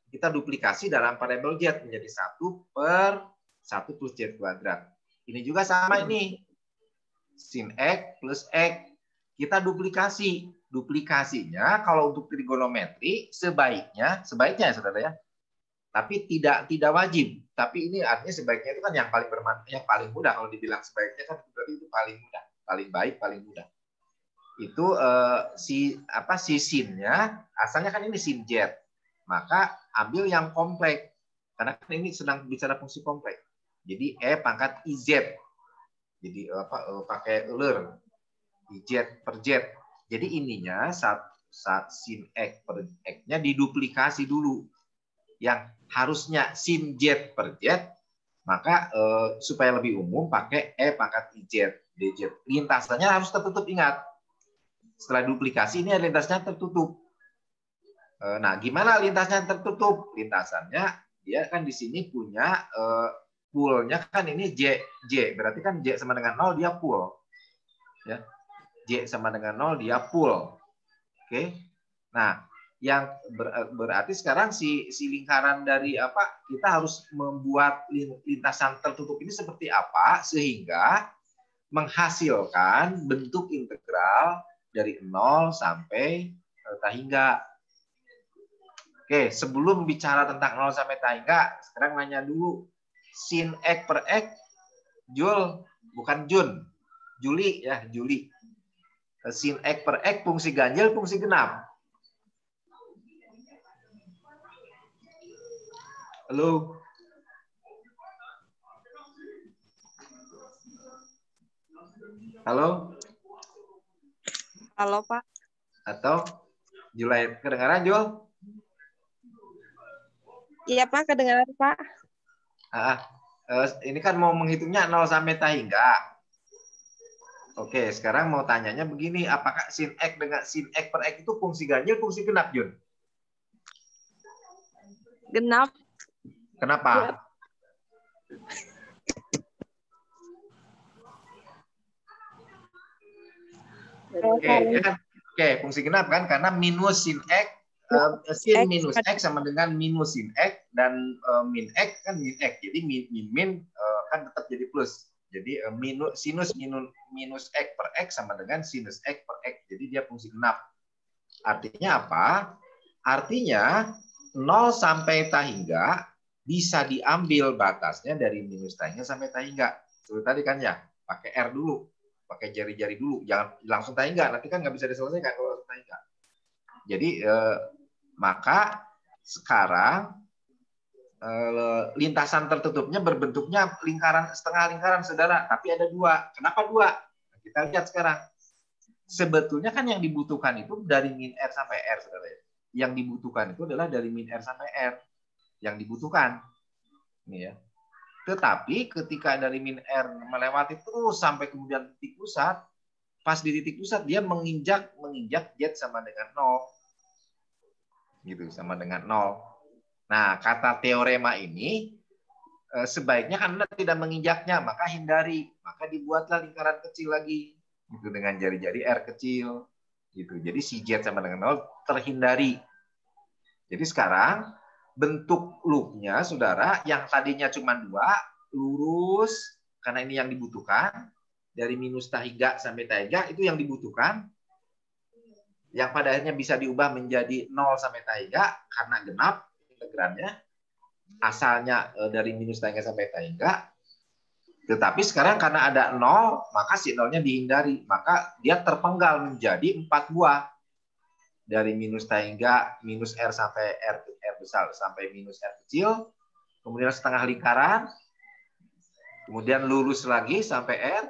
kita duplikasi dalam variabel z menjadi satu per satu plus z kuadrat. Ini juga sama ini. Sin x plus x. Kita duplikasi. Duplikasinya kalau untuk trigonometri sebaiknya sebaiknya ya saudara ya tapi tidak tidak wajib. Tapi ini artinya sebaiknya itu kan yang paling bermanfaat yang paling mudah. Kalau dibilang sebaiknya kan berarti itu paling mudah. Paling baik paling mudah. Itu uh, si apa si sinnya asalnya kan ini sin z maka ambil yang kompleks karena kan ini sedang bicara fungsi kompleks jadi e pangkat iz jadi apa uh, pakai ler iz per z jadi ininya saat saat sin x per x-nya diduplikasi dulu yang harusnya sin z per z maka uh, supaya lebih umum pakai e pangkat iz dj. Lintasannya harus tertutup ingat. Setelah duplikasi ini lintasnya tertutup. Eh, nah, gimana lintasnya tertutup? Lintasannya dia kan di sini punya uh, poolnya kan ini J J berarti kan J sama dengan 0 dia pool ya J sama dengan 0 dia pool oke nah yang ber, berarti sekarang si si lingkaran dari apa kita harus membuat lintasan tertutup ini seperti apa sehingga menghasilkan bentuk integral dari 0 sampai tak hingga. Oke, sebelum bicara tentang 0 sampai tak hingga, sekarang nanya dulu. Sin X per X, Jul, bukan Jun. Juli ya, Juli. Sin X per X fungsi ganjil, fungsi genap. Halo? Halo? Halo, Pak. Atau Julai kedengaran, Jul? Iya, Pak, kedengaran, Pak. Ah, eh, ini kan mau menghitungnya 0 sampai tak hingga. Oke, sekarang mau tanyanya begini, apakah sin X dengan sin X per X itu fungsi ganjil, fungsi genap, Jun? Genap. Kenapa? Oke, okay, kan? Oke, fungsi genap kan karena minus sin x uh, sin minus x sama dengan minus sin x dan uh, min x kan min x. Jadi min min, min uh, kan tetap jadi plus. Jadi uh, minus sinus minus minus x per x sama dengan sinus x per x. Jadi dia fungsi genap. Artinya apa? Artinya 0 sampai tak hingga bisa diambil batasnya dari minus hingga sampai tak hingga. Seperti tadi kan ya, pakai R dulu pakai jari-jari dulu, jangan langsung tanya nanti kan nggak bisa diselesaikan kalau langsung tanya Jadi eh, maka sekarang eh, lintasan tertutupnya berbentuknya lingkaran setengah lingkaran saudara, tapi ada dua. Kenapa dua? Kita lihat sekarang. Sebetulnya kan yang dibutuhkan itu dari min r sampai r saudara. Yang dibutuhkan itu adalah dari min r sampai r. Yang dibutuhkan. Ini ya. Tetapi ketika dari min R melewati terus sampai kemudian titik pusat, pas di titik pusat dia menginjak menginjak Z sama dengan 0. Gitu, sama dengan 0. Nah, kata teorema ini eh, sebaiknya Anda tidak menginjaknya, maka hindari. Maka dibuatlah lingkaran kecil lagi gitu dengan jari-jari R kecil gitu. Jadi si Z sama dengan 0 terhindari. Jadi sekarang bentuk loopnya, saudara, yang tadinya cuma dua, lurus, karena ini yang dibutuhkan, dari minus tahiga sampai tahiga, itu yang dibutuhkan, yang pada akhirnya bisa diubah menjadi 0 sampai tahiga, karena genap integrannya, asalnya e, dari minus tahiga sampai tahiga, tetapi sekarang karena ada 0, maka si 0-nya dihindari. Maka dia terpenggal menjadi 4 buah. Dari minus tahiga, minus R sampai R besar sampai minus R kecil, kemudian setengah lingkaran, kemudian lurus lagi sampai R,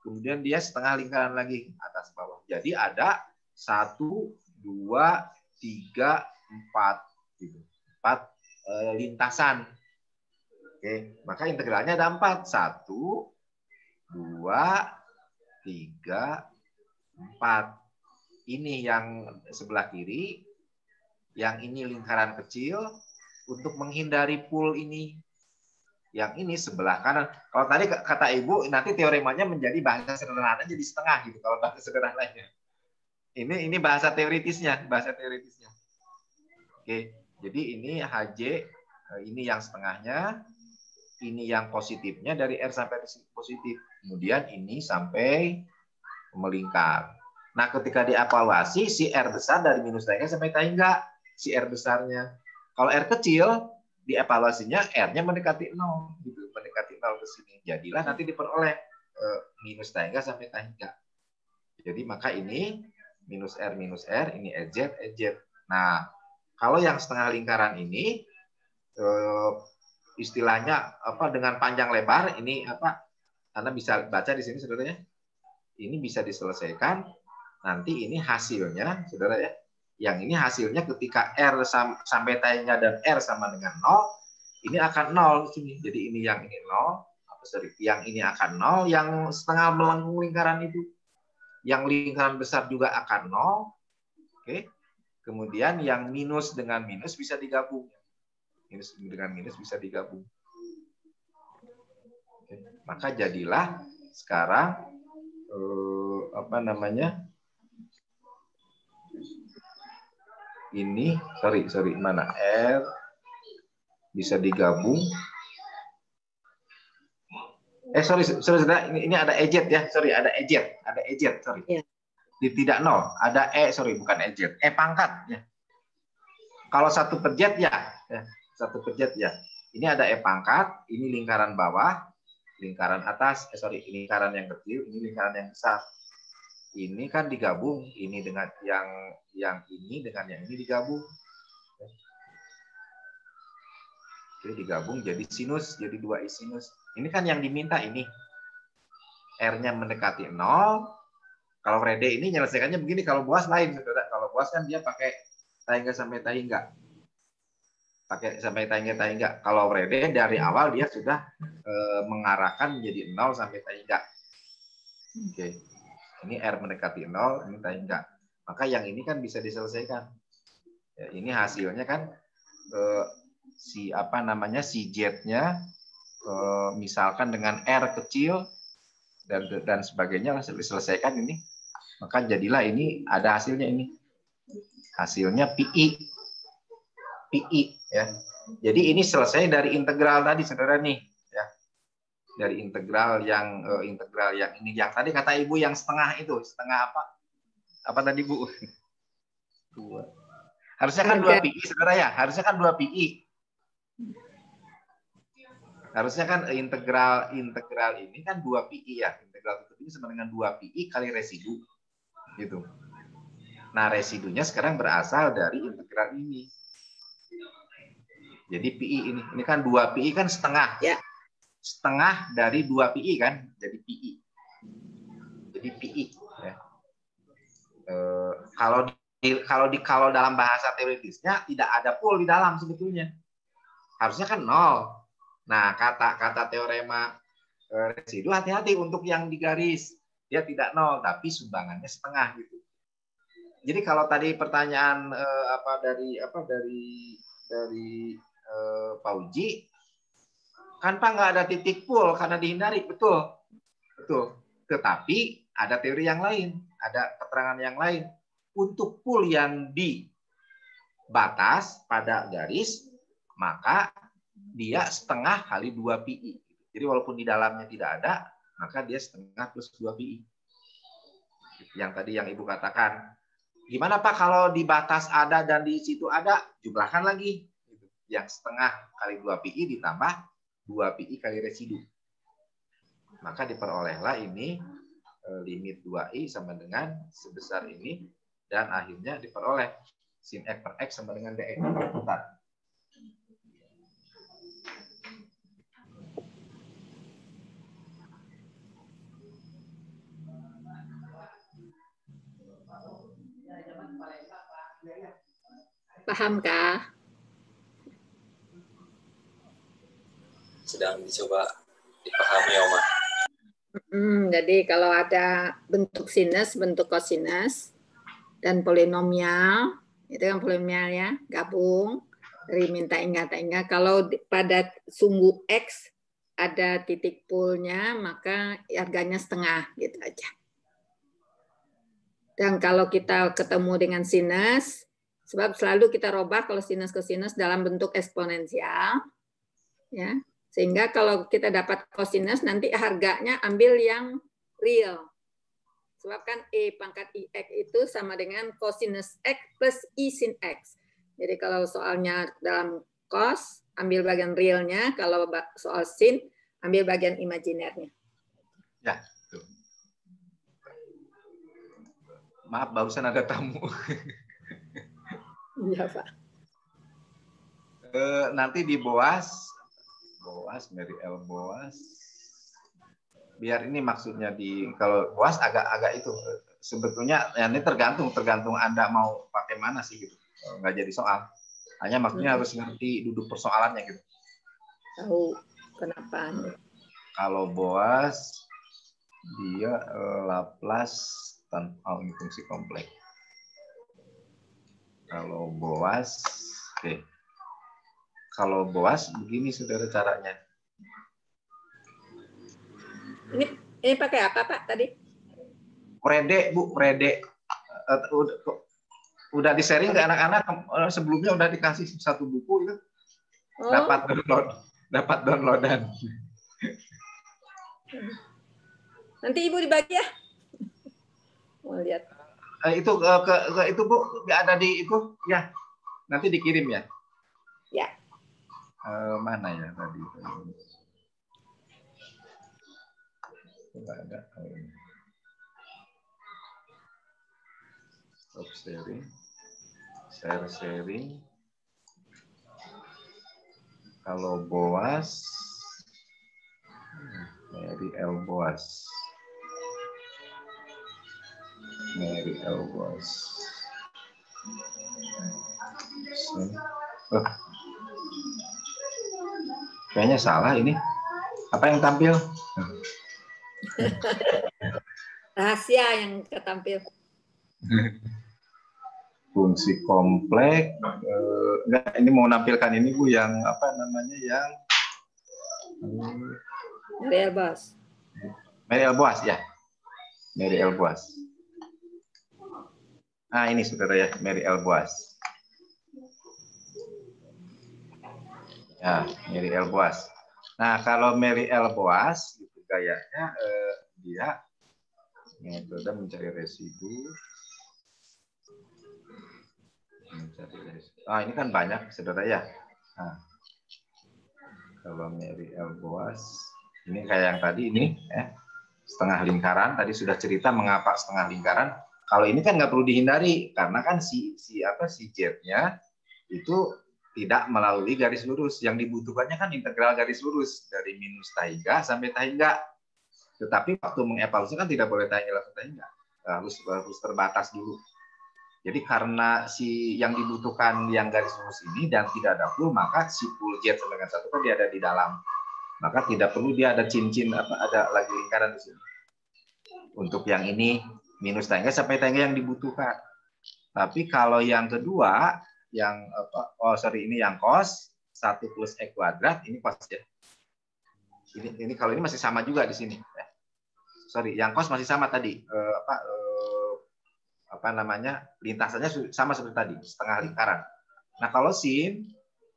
kemudian dia setengah lingkaran lagi atas bawah. Jadi ada satu, dua, tiga, empat, gitu. empat e, lintasan. Oke, maka integralnya ada empat. Satu, dua, tiga, empat. Ini yang sebelah kiri, yang ini lingkaran kecil, untuk menghindari pool ini. Yang ini sebelah kanan. Kalau tadi kata Ibu, nanti teoremanya menjadi bahasa sederhana jadi setengah gitu kalau bahasa sederhananya. Ini ini bahasa teoritisnya, bahasa teoritisnya. Oke, jadi ini HJ, eh, ini yang setengahnya, ini yang positifnya dari R sampai positif. Kemudian ini sampai melingkar. Nah, ketika dievaluasi si R besar dari minus tangga sampai tangga si R besarnya. Kalau R kecil, dievaluasinya R-nya mendekati 0 gitu, mendekati 0 ke sini. Jadilah nanti diperoleh eh, minus tangga sampai tangga. Jadi maka ini minus R minus R, ini EZ, EZ. Nah, kalau yang setengah lingkaran ini eh, istilahnya apa dengan panjang lebar ini apa Anda bisa baca di sini saudaranya. Ini bisa diselesaikan nanti ini hasilnya Saudara ya. Yang ini hasilnya ketika R sampai tanya dan R sama dengan 0, ini akan 0 di sini. Jadi ini yang ini 0, apa sorry, yang ini akan 0, yang setengah melengkung lingkaran itu. Yang lingkaran besar juga akan 0. Oke. Kemudian yang minus dengan minus bisa digabung. Minus dengan minus bisa digabung. Oke. Maka jadilah sekarang eh, apa namanya? Ini sorry sorry mana? R bisa digabung. Eh sorry sorry, sorry ini, ini ada ejet ya sorry ada ejet ada ejet sorry. Yeah. di tidak nol ada e sorry bukan ejet e pangkat ya. Kalau satu pejet ya, ya satu pejet ya. Ini ada e pangkat ini lingkaran bawah lingkaran atas eh sorry lingkaran yang kecil ini lingkaran yang besar ini kan digabung ini dengan yang yang ini dengan yang ini digabung. Oke, digabung jadi sinus jadi dua i sinus. Ini kan yang diminta ini. R-nya mendekati nol. Kalau Frede ini menyelesaikannya begini kalau buas lain saudara. Kalau buas kan dia pakai tangga sampai tangga pakai sampai tangga tangga kalau Frede dari awal dia sudah e, mengarahkan menjadi nol sampai tangga oke ini R mendekati 0, ini tadi enggak. Maka yang ini kan bisa diselesaikan. Ya, ini hasilnya kan eh, si apa namanya si Z-nya eh, misalkan dengan R kecil dan dan sebagainya diselesaikan ini. Maka jadilah ini ada hasilnya ini. Hasilnya PI. PI ya. Jadi ini selesai dari integral tadi saudara nih dari integral yang uh, integral yang ini. Yang tadi kata ibu yang setengah itu setengah apa? Apa tadi bu? Dua. Harusnya kan dua pi saudara ya harusnya kan dua pi harusnya kan integral integral ini kan dua pi ya. Integral itu ini sama dengan dua pi kali residu gitu. Nah residunya sekarang berasal dari integral ini. Jadi pi ini. Ini kan dua pi kan setengah. Ya setengah dari dua PI kan, jadi PI. Jadi PI. Ya. E, kalau di, kalau di kalau dalam bahasa teoritisnya tidak ada pool di dalam sebetulnya. Harusnya kan nol. Nah kata kata teorema e, residu hati-hati untuk yang digaris dia tidak nol tapi sumbangannya setengah gitu. Jadi kalau tadi pertanyaan e, apa dari apa dari dari e, Pak Pak nggak ada titik pool karena dihindari, betul. Betul. Tetapi ada teori yang lain, ada keterangan yang lain. Untuk pool yang di batas pada garis, maka dia setengah kali 2 PI. Jadi walaupun di dalamnya tidak ada, maka dia setengah plus 2 PI. Yang tadi yang Ibu katakan. Gimana Pak kalau di batas ada dan di situ ada, jumlahkan lagi. Yang setengah kali 2 PI ditambah 2 PI kali residu. Maka diperolehlah ini eh, limit 2i sama dengan sebesar ini dan akhirnya diperoleh sin x per x sama dengan dx. Bentar. Pahamkah? Sedang dicoba dipahami Oma. Hmm, jadi kalau ada bentuk sinus, bentuk kosinus, dan polinomial, itu kan polinomial ya, gabung, dari minta ingat ingat kalau pada sumbu X ada titik poolnya maka harganya setengah gitu aja. Dan kalau kita ketemu dengan sinus, sebab selalu kita robah kalau sinus ke sinus dalam bentuk eksponensial, ya sehingga kalau kita dapat kosinus nanti harganya ambil yang real. Sebab kan E pangkat IX itu sama dengan kosinus X plus I sin X. Jadi kalau soalnya dalam cos, ambil bagian realnya. Kalau soal sin, ambil bagian imajinernya. Ya. Maaf, barusan ada tamu. Iya, Pak. Eh, nanti di Boas, Boas, Mary L. Boas. Biar ini maksudnya di kalau Boas agak-agak itu sebetulnya ya ini tergantung tergantung Anda mau pakai mana sih gitu. Nggak jadi soal. Hanya maksudnya harus ngerti duduk persoalannya gitu. Tahu kenapa? Kalau Boas dia eh, Laplace tanpa fungsi kompleks. Kalau Boas, oke. Kalau Boas begini saudara caranya. Ini ini pakai apa, Pak, tadi? Prede, Bu, Prede. Eh, udah, udah di sharing ke anak-anak eh, sebelumnya udah dikasih satu buku itu Oh, dapat download dapat downloadan. nanti Ibu dibagi ya. Mau lihat. Eh, itu eh, ke, ke itu Bu ada di itu ya. Nanti dikirim ya. Ya. Eh, mana ya tadi? Enggak ada. Eh, Stop sharing. Share sharing. Kalau Boas, Mary L. Boas. Mary L. Boas. Sini. Oh. Kayaknya salah ini. Apa yang tampil? Rahasia yang ketampil. Fungsi kompleks. Eh, enggak, ini mau nampilkan ini Bu yang apa namanya yang Real Boss. Mary L. Boas ya. Mary L. Boas. Ah ini saudara ya, Mary L. Ya, Mary L. Boas. Nah, kalau Mary L. Boas, itu gayanya eh, dia metode mencari residu. Mencari residu. Ah, ini kan banyak, saudara ya. Nah, kalau Mary L. Boas, ini kayak yang tadi ini, ya, setengah lingkaran. Tadi sudah cerita mengapa setengah lingkaran. Kalau ini kan nggak perlu dihindari, karena kan si si apa si jet-nya itu tidak melalui garis lurus. Yang dibutuhkannya kan integral garis lurus dari minus tahingga sampai tahingga. Tetapi waktu mengevaluasi kan tidak boleh tahingga langsung tahingga. Harus harus terbatas dulu. Jadi karena si yang dibutuhkan yang garis lurus ini dan tidak ada full, maka si full jet sama dengan satu kan dia ada di dalam. Maka tidak perlu dia ada cincin apa ada lagi lingkaran di sini. Untuk yang ini minus tahingga sampai tahingga yang dibutuhkan. Tapi kalau yang kedua yang apa oh sorry ini yang cos 1 plus e kuadrat ini cos ya. Ini, ini kalau ini masih sama juga di sini. Sorry, yang cos masih sama tadi. Eh, apa eh, apa namanya lintasannya sama seperti tadi setengah lingkaran. Nah kalau sin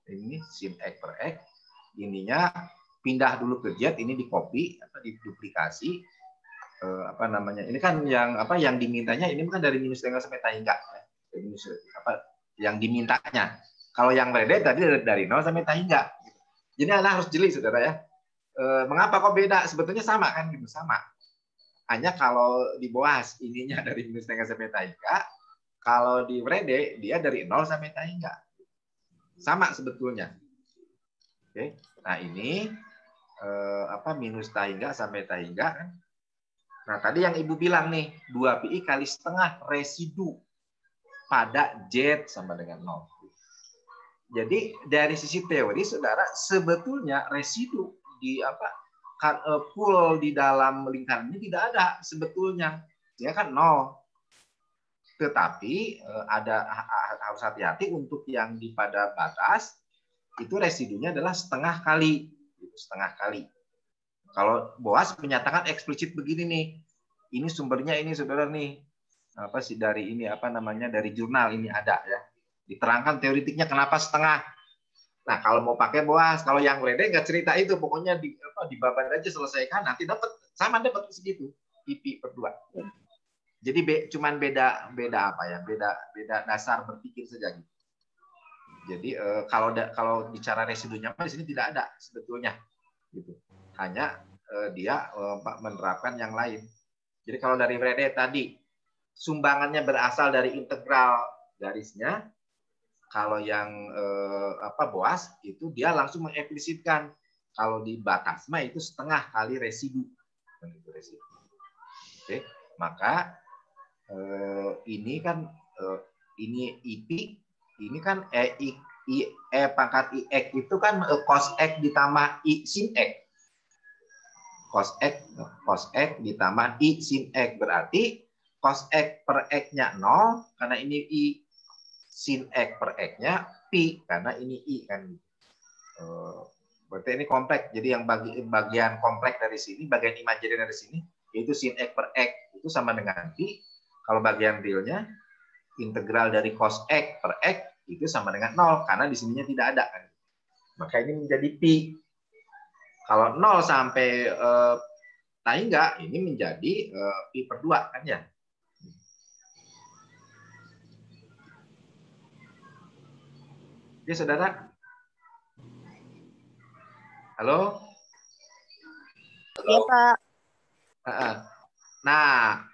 ini sin x per x ininya pindah dulu ke jet ini di copy atau diduplikasi eh, apa namanya ini kan yang apa yang dimintanya ini bukan dari minus tanggal sampai tahingga ya. Dari minus apa yang dimintanya. Kalau yang rede tadi dari, nol sampai tahingga. Jadi anda harus jeli saudara ya. Eh, mengapa kok beda? Sebetulnya sama kan gitu sama. Hanya kalau di boas ininya dari minus tanggal sampai tahingga. Kalau di rede dia dari nol sampai tahingga. Sama sebetulnya. Oke. Nah ini eh, apa minus tahingga sampai tahingga kan. Nah tadi yang ibu bilang nih 2 pi kali setengah residu pada Z sama dengan nol. Jadi dari sisi teori saudara sebetulnya residu di apa kan eh, pool di dalam lingkaran ini tidak ada sebetulnya ya kan nol. Tetapi eh, ada harus hati-hati untuk yang di pada batas itu residunya adalah setengah kali, gitu, setengah kali. Kalau Boas menyatakan eksplisit begini nih, ini sumbernya ini saudara nih apa sih dari ini apa namanya dari jurnal ini ada ya diterangkan teoritiknya kenapa setengah Nah, kalau mau pakai boas, kalau yang rede nggak cerita itu, pokoknya di apa di babat aja selesaikan, nanti dapat sama dapat segitu, IP per dua. Ya. Jadi be, cuman beda beda apa ya? Beda beda dasar berpikir saja gitu. Jadi eh, kalau da, kalau bicara residunya di sini tidak ada sebetulnya gitu. Hanya eh, dia eh, menerapkan yang lain. Jadi kalau dari Rede tadi sumbangannya berasal dari integral garisnya, kalau yang eh, apa boas itu dia langsung mengeksplisitkan kalau di batasma itu setengah kali residu. Oke, maka eh, ini kan eh, ini IP ini kan e, I, I, e pangkat IX itu kan eh, cos X ditambah I sin X. Cos X cos X ditambah I sin X berarti cos X per X-nya 0 karena ini I sin X per X-nya pi karena ini I kan. Uh, berarti ini kompleks. Jadi yang bagi, bagian kompleks dari sini, bagian imajiner dari sini, yaitu sin X per X itu sama dengan pi. Kalau bagian realnya, integral dari cos X per X itu sama dengan 0 karena di sininya tidak ada kan. Maka ini menjadi pi. Kalau 0 sampai eh, nah enggak, ini menjadi eh, pi per 2 kan ya. Ya, saudara. Halo? Halo. Ya, Pak. Nah,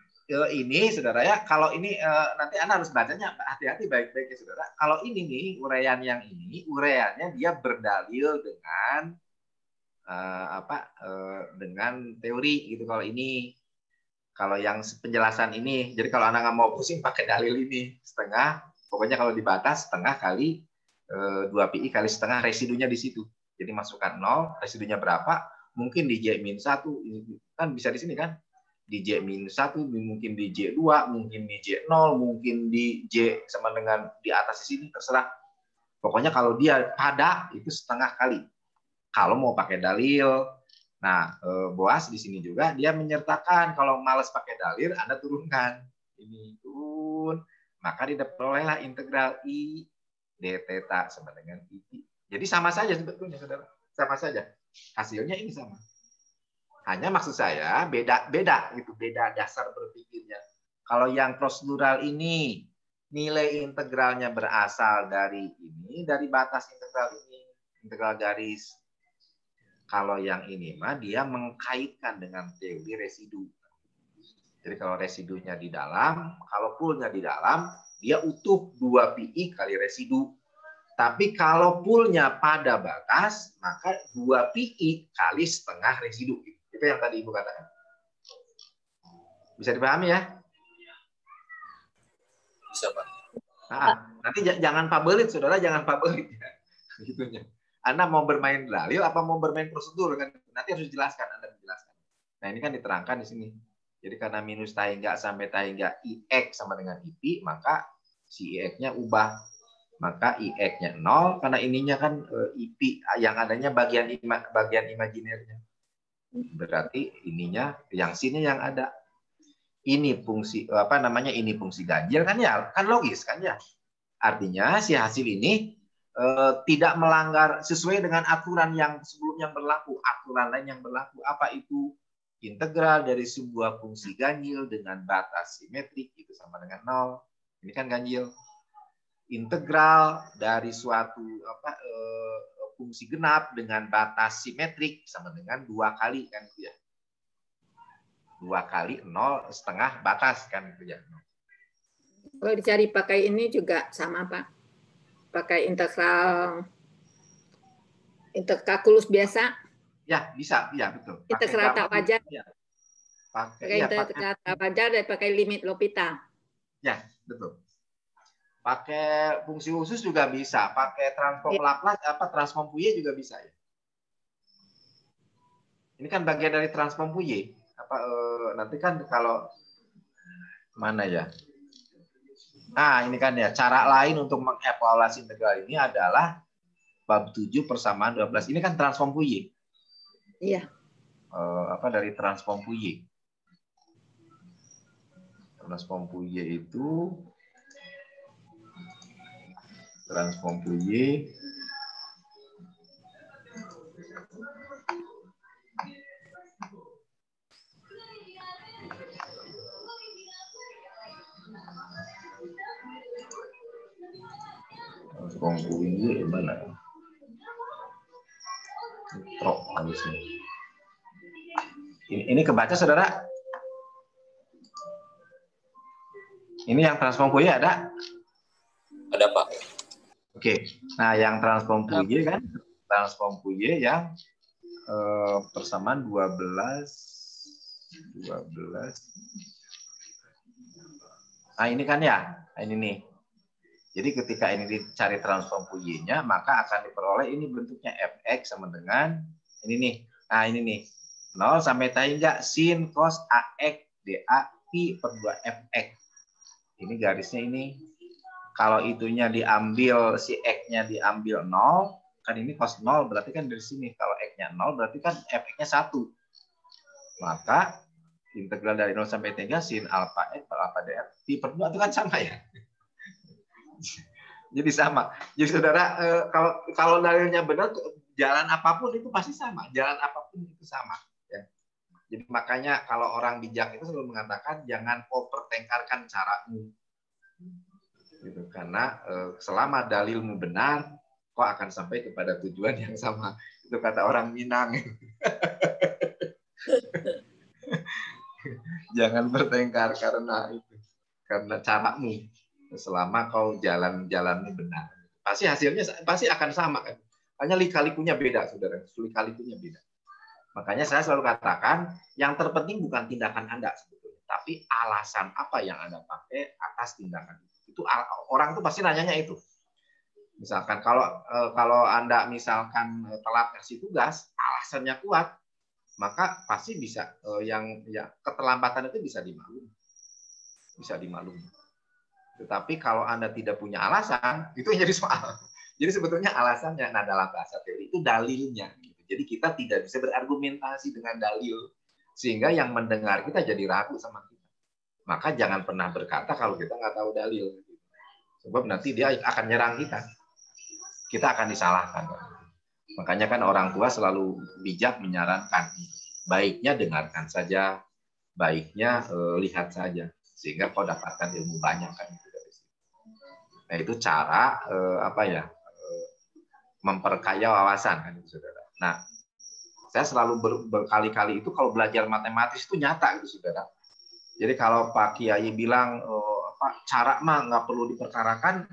ini saudara ya, kalau ini eh, nanti Anda harus bacanya hati-hati baik-baik ya saudara. Kalau ini nih, uraian yang ini, uraiannya dia berdalil dengan uh, apa? Uh, dengan teori gitu kalau ini. Kalau yang penjelasan ini, jadi kalau Anda nggak mau pusing pakai dalil ini setengah, pokoknya kalau dibatas setengah kali 2 eh, PI kali setengah residunya di situ. Jadi masukkan 0, residunya berapa? Mungkin di J min 1, kan bisa di sini kan? Di J min 1, mungkin di J2, mungkin di J0, mungkin di J sama dengan di atas di sini, terserah. Pokoknya kalau dia pada, itu setengah kali. Kalau mau pakai dalil, nah eh, Boas di sini juga, dia menyertakan kalau males pakai dalil, Anda turunkan. Ini turun, maka diperolehlah integral I d theta sama dengan I. Jadi sama saja sebetulnya saudara, sama saja. Hasilnya ini sama. Hanya maksud saya beda beda gitu, beda dasar berpikirnya. Kalau yang prosedural ini nilai integralnya berasal dari ini, dari batas integral ini, integral garis. Kalau yang ini mah dia mengkaitkan dengan teori residu. Jadi kalau residunya di dalam, kalau poolnya di dalam, dia utuh 2 PI kali residu. Tapi kalau poolnya pada batas, maka 2 PI kali setengah residu. Itu yang tadi Ibu katakan. Bisa dipahami ya? Bisa, Pak. Nah, nanti jangan pabelit, saudara, jangan pabelit. Ya. Gitunya. Anda mau bermain dalil apa mau bermain prosedur kan? Nanti harus dijelaskan, Anda menjelaskan. Nah, ini kan diterangkan di sini. Jadi karena minus tahingga sampai tahingga IX sama dengan IP, maka si IX-nya ubah. Maka IX-nya 0, karena ininya kan eh, IP, yang adanya bagian ima, bagian imajinernya. Berarti ininya, yang sini yang ada. Ini fungsi, apa namanya, ini fungsi ganjil kan ya, kan logis kan ya. Artinya si hasil ini eh, tidak melanggar sesuai dengan aturan yang sebelumnya berlaku, aturan lain yang berlaku. Apa itu? Integral dari sebuah fungsi ganjil dengan batas simetrik itu sama dengan nol. Ini kan ganjil. Integral dari suatu apa, eh, fungsi genap dengan batas simetrik sama dengan dua kali kan itu ya. Dua kali nol setengah batas kan itu ya. Kalau dicari pakai ini juga sama Pak. Pakai integral interkalkulus biasa Ya, bisa, ya betul. Kita kerata wajar. Ya. Pakai, pakai ya, kerata wajar dan pakai limit Lopita. Ya, betul. Pakai fungsi khusus juga bisa. Pakai transform ya. Laplace apa transform Fourier juga bisa ya. Ini kan bagian dari transform Fourier. Apa eh, nanti kan kalau mana ya? Nah, ini kan ya cara lain untuk mengevaluasi integral ini adalah bab 7 persamaan 12. Ini kan transform Fourier. Iya. Eh, apa dari transform Fourier. Transform Fourier itu transform Fourier transform Fourier mana? Harusnya. Ini, ini kebaca saudara? Ini yang transform Fourier ada? Ada Pak. Oke. Nah, yang transform Fourier kan transform Fourier yang eh, persamaan 12 12 Nah, ini kan ya. Nah, ini nih. Jadi ketika ini dicari transform Fourier-nya, maka akan diperoleh ini bentuknya fx sama dengan ini nih. Nah, ini nih. 0 sampai tahu enggak sin cos ax dA pi per 2 fx. Ini garisnya ini. Kalau itunya diambil si x-nya diambil 0, kan ini cos 0 berarti kan dari sini. Kalau x-nya 0 berarti kan fx-nya 1. Maka integral dari 0 sampai 3 sin alfa x per alfa dr pi per 2 itu kan sama ya. Jadi sama. Jadi saudara eh, kalau kalau dalilnya benar jalan apa pun itu pasti sama. Jalan apa pun itu sama. Ya. Jadi makanya kalau orang bijak itu selalu mengatakan jangan kau pertengkarkan caramu. Gitu. Karena eh, selama dalilmu benar, kau akan sampai kepada tujuan yang sama. Itu kata orang Minang. jangan bertengkar karena itu. Karena caramu selama kau jalan-jalannya benar. Pasti hasilnya pasti akan sama kan. Hanya lika-likunya beda, saudara. Lika-likunya beda. Makanya saya selalu katakan, yang terpenting bukan tindakan Anda sebetulnya, tapi alasan apa yang Anda pakai atas tindakan itu. Itu orang tuh pasti nanyanya itu. Misalkan kalau eh, kalau Anda misalkan telat kasih tugas, alasannya kuat, maka pasti bisa eh, yang ya keterlambatan itu bisa dimaklumi. Bisa dimaklumi. Tetapi kalau Anda tidak punya alasan, itu yang jadi soal. Jadi sebetulnya alasannya, nah dalam bahasa teori itu dalilnya. Gitu. Jadi kita tidak bisa berargumentasi dengan dalil. Sehingga yang mendengar kita jadi ragu sama kita. Maka jangan pernah berkata kalau kita nggak tahu dalil. Sebab nanti dia akan nyerang kita. Kita akan disalahkan. Makanya kan orang tua selalu bijak menyarankan. Baiknya dengarkan saja, baiknya eh, lihat saja sehingga kau dapatkan ilmu banyak kan itu dari. Nah itu cara eh, apa ya eh, memperkaya wawasan kan itu saudara. Nah saya selalu ber, berkali-kali itu kalau belajar matematis itu nyata gitu saudara. Jadi kalau Pak Kiai bilang eh, apa cara mah nggak perlu diperkarakan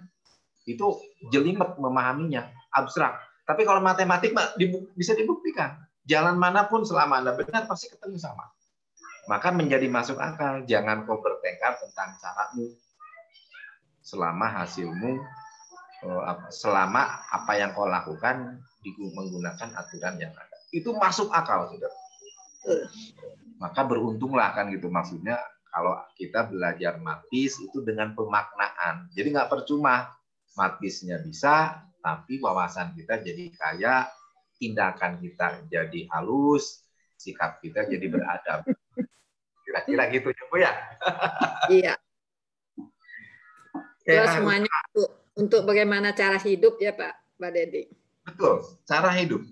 itu jelimet memahaminya abstrak. Tapi kalau matematik mah bisa dibuktikan. Jalan mana pun selama anda benar pasti ketemu sama maka menjadi masuk akal. Jangan kau bertengkar tentang caramu selama hasilmu selama apa yang kau lakukan menggunakan aturan yang ada. Itu masuk akal, sudah. Maka beruntunglah kan gitu maksudnya kalau kita belajar matis itu dengan pemaknaan. Jadi nggak percuma matisnya bisa, tapi wawasan kita jadi kaya, tindakan kita jadi halus, sikap kita jadi beradab. Kira-kira gitu ya, Bu ya. iya. Terus semuanya untuk, untuk bagaimana cara hidup ya Pak, Pak Dedi. Betul, cara hidup.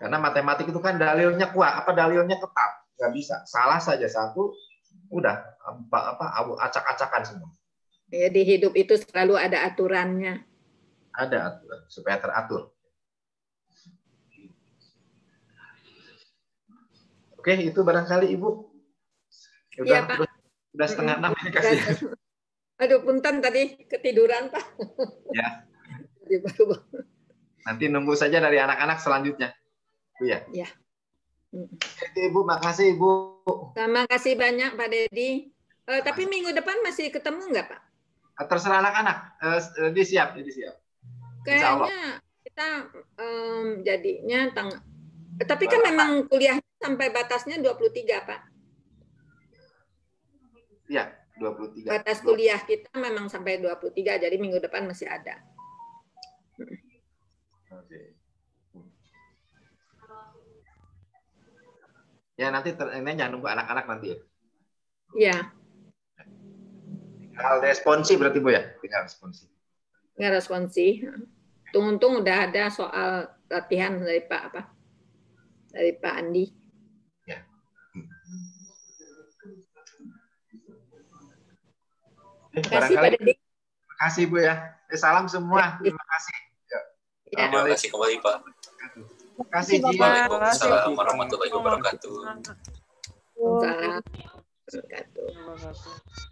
Karena matematik itu kan dalilnya kuat, apa dalilnya tetap, nggak bisa. Salah saja satu, udah apa apa acak-acakan semua. Ya di hidup itu selalu ada aturannya. Ada aturan supaya teratur. Oke, itu barangkali Ibu Iya, Pak. Udah setengah enam ini kasih. Aduh, punten tadi ketiduran, Pak. Ya. Nanti nunggu saja dari anak-anak selanjutnya. Bu ya. Ya. Oke, Ibu, makasih Ibu. Terima kasih banyak Pak Dedi. Uh, tapi minggu depan masih ketemu nggak Pak? Terserah anak-anak. Uh, dia siap, dia siap. Kayaknya kita um, jadinya tang. Tapi kan memang kuliahnya sampai batasnya 23 Pak. Ya, 23. Batas kuliah kita memang sampai 23, jadi minggu depan masih ada. Oke. Ya nanti ter, ini jangan nunggu anak-anak nanti ya. Iya, Tinggal responsi berarti Bu ya? Tinggal responsi. nggak responsi. Untung-untung udah ada soal latihan dari Pak apa? Dari Pak Andi. Terima kasih barangkali Pak terima kasih Bu ya. Eh, salam semua. Terima kasih. Ya. Terima kasih kembali Pak. Terima kasih. Waalaikumsalam warahmatullahi wabarakatuh. Salam. Wabarakatuh. Terima kasih.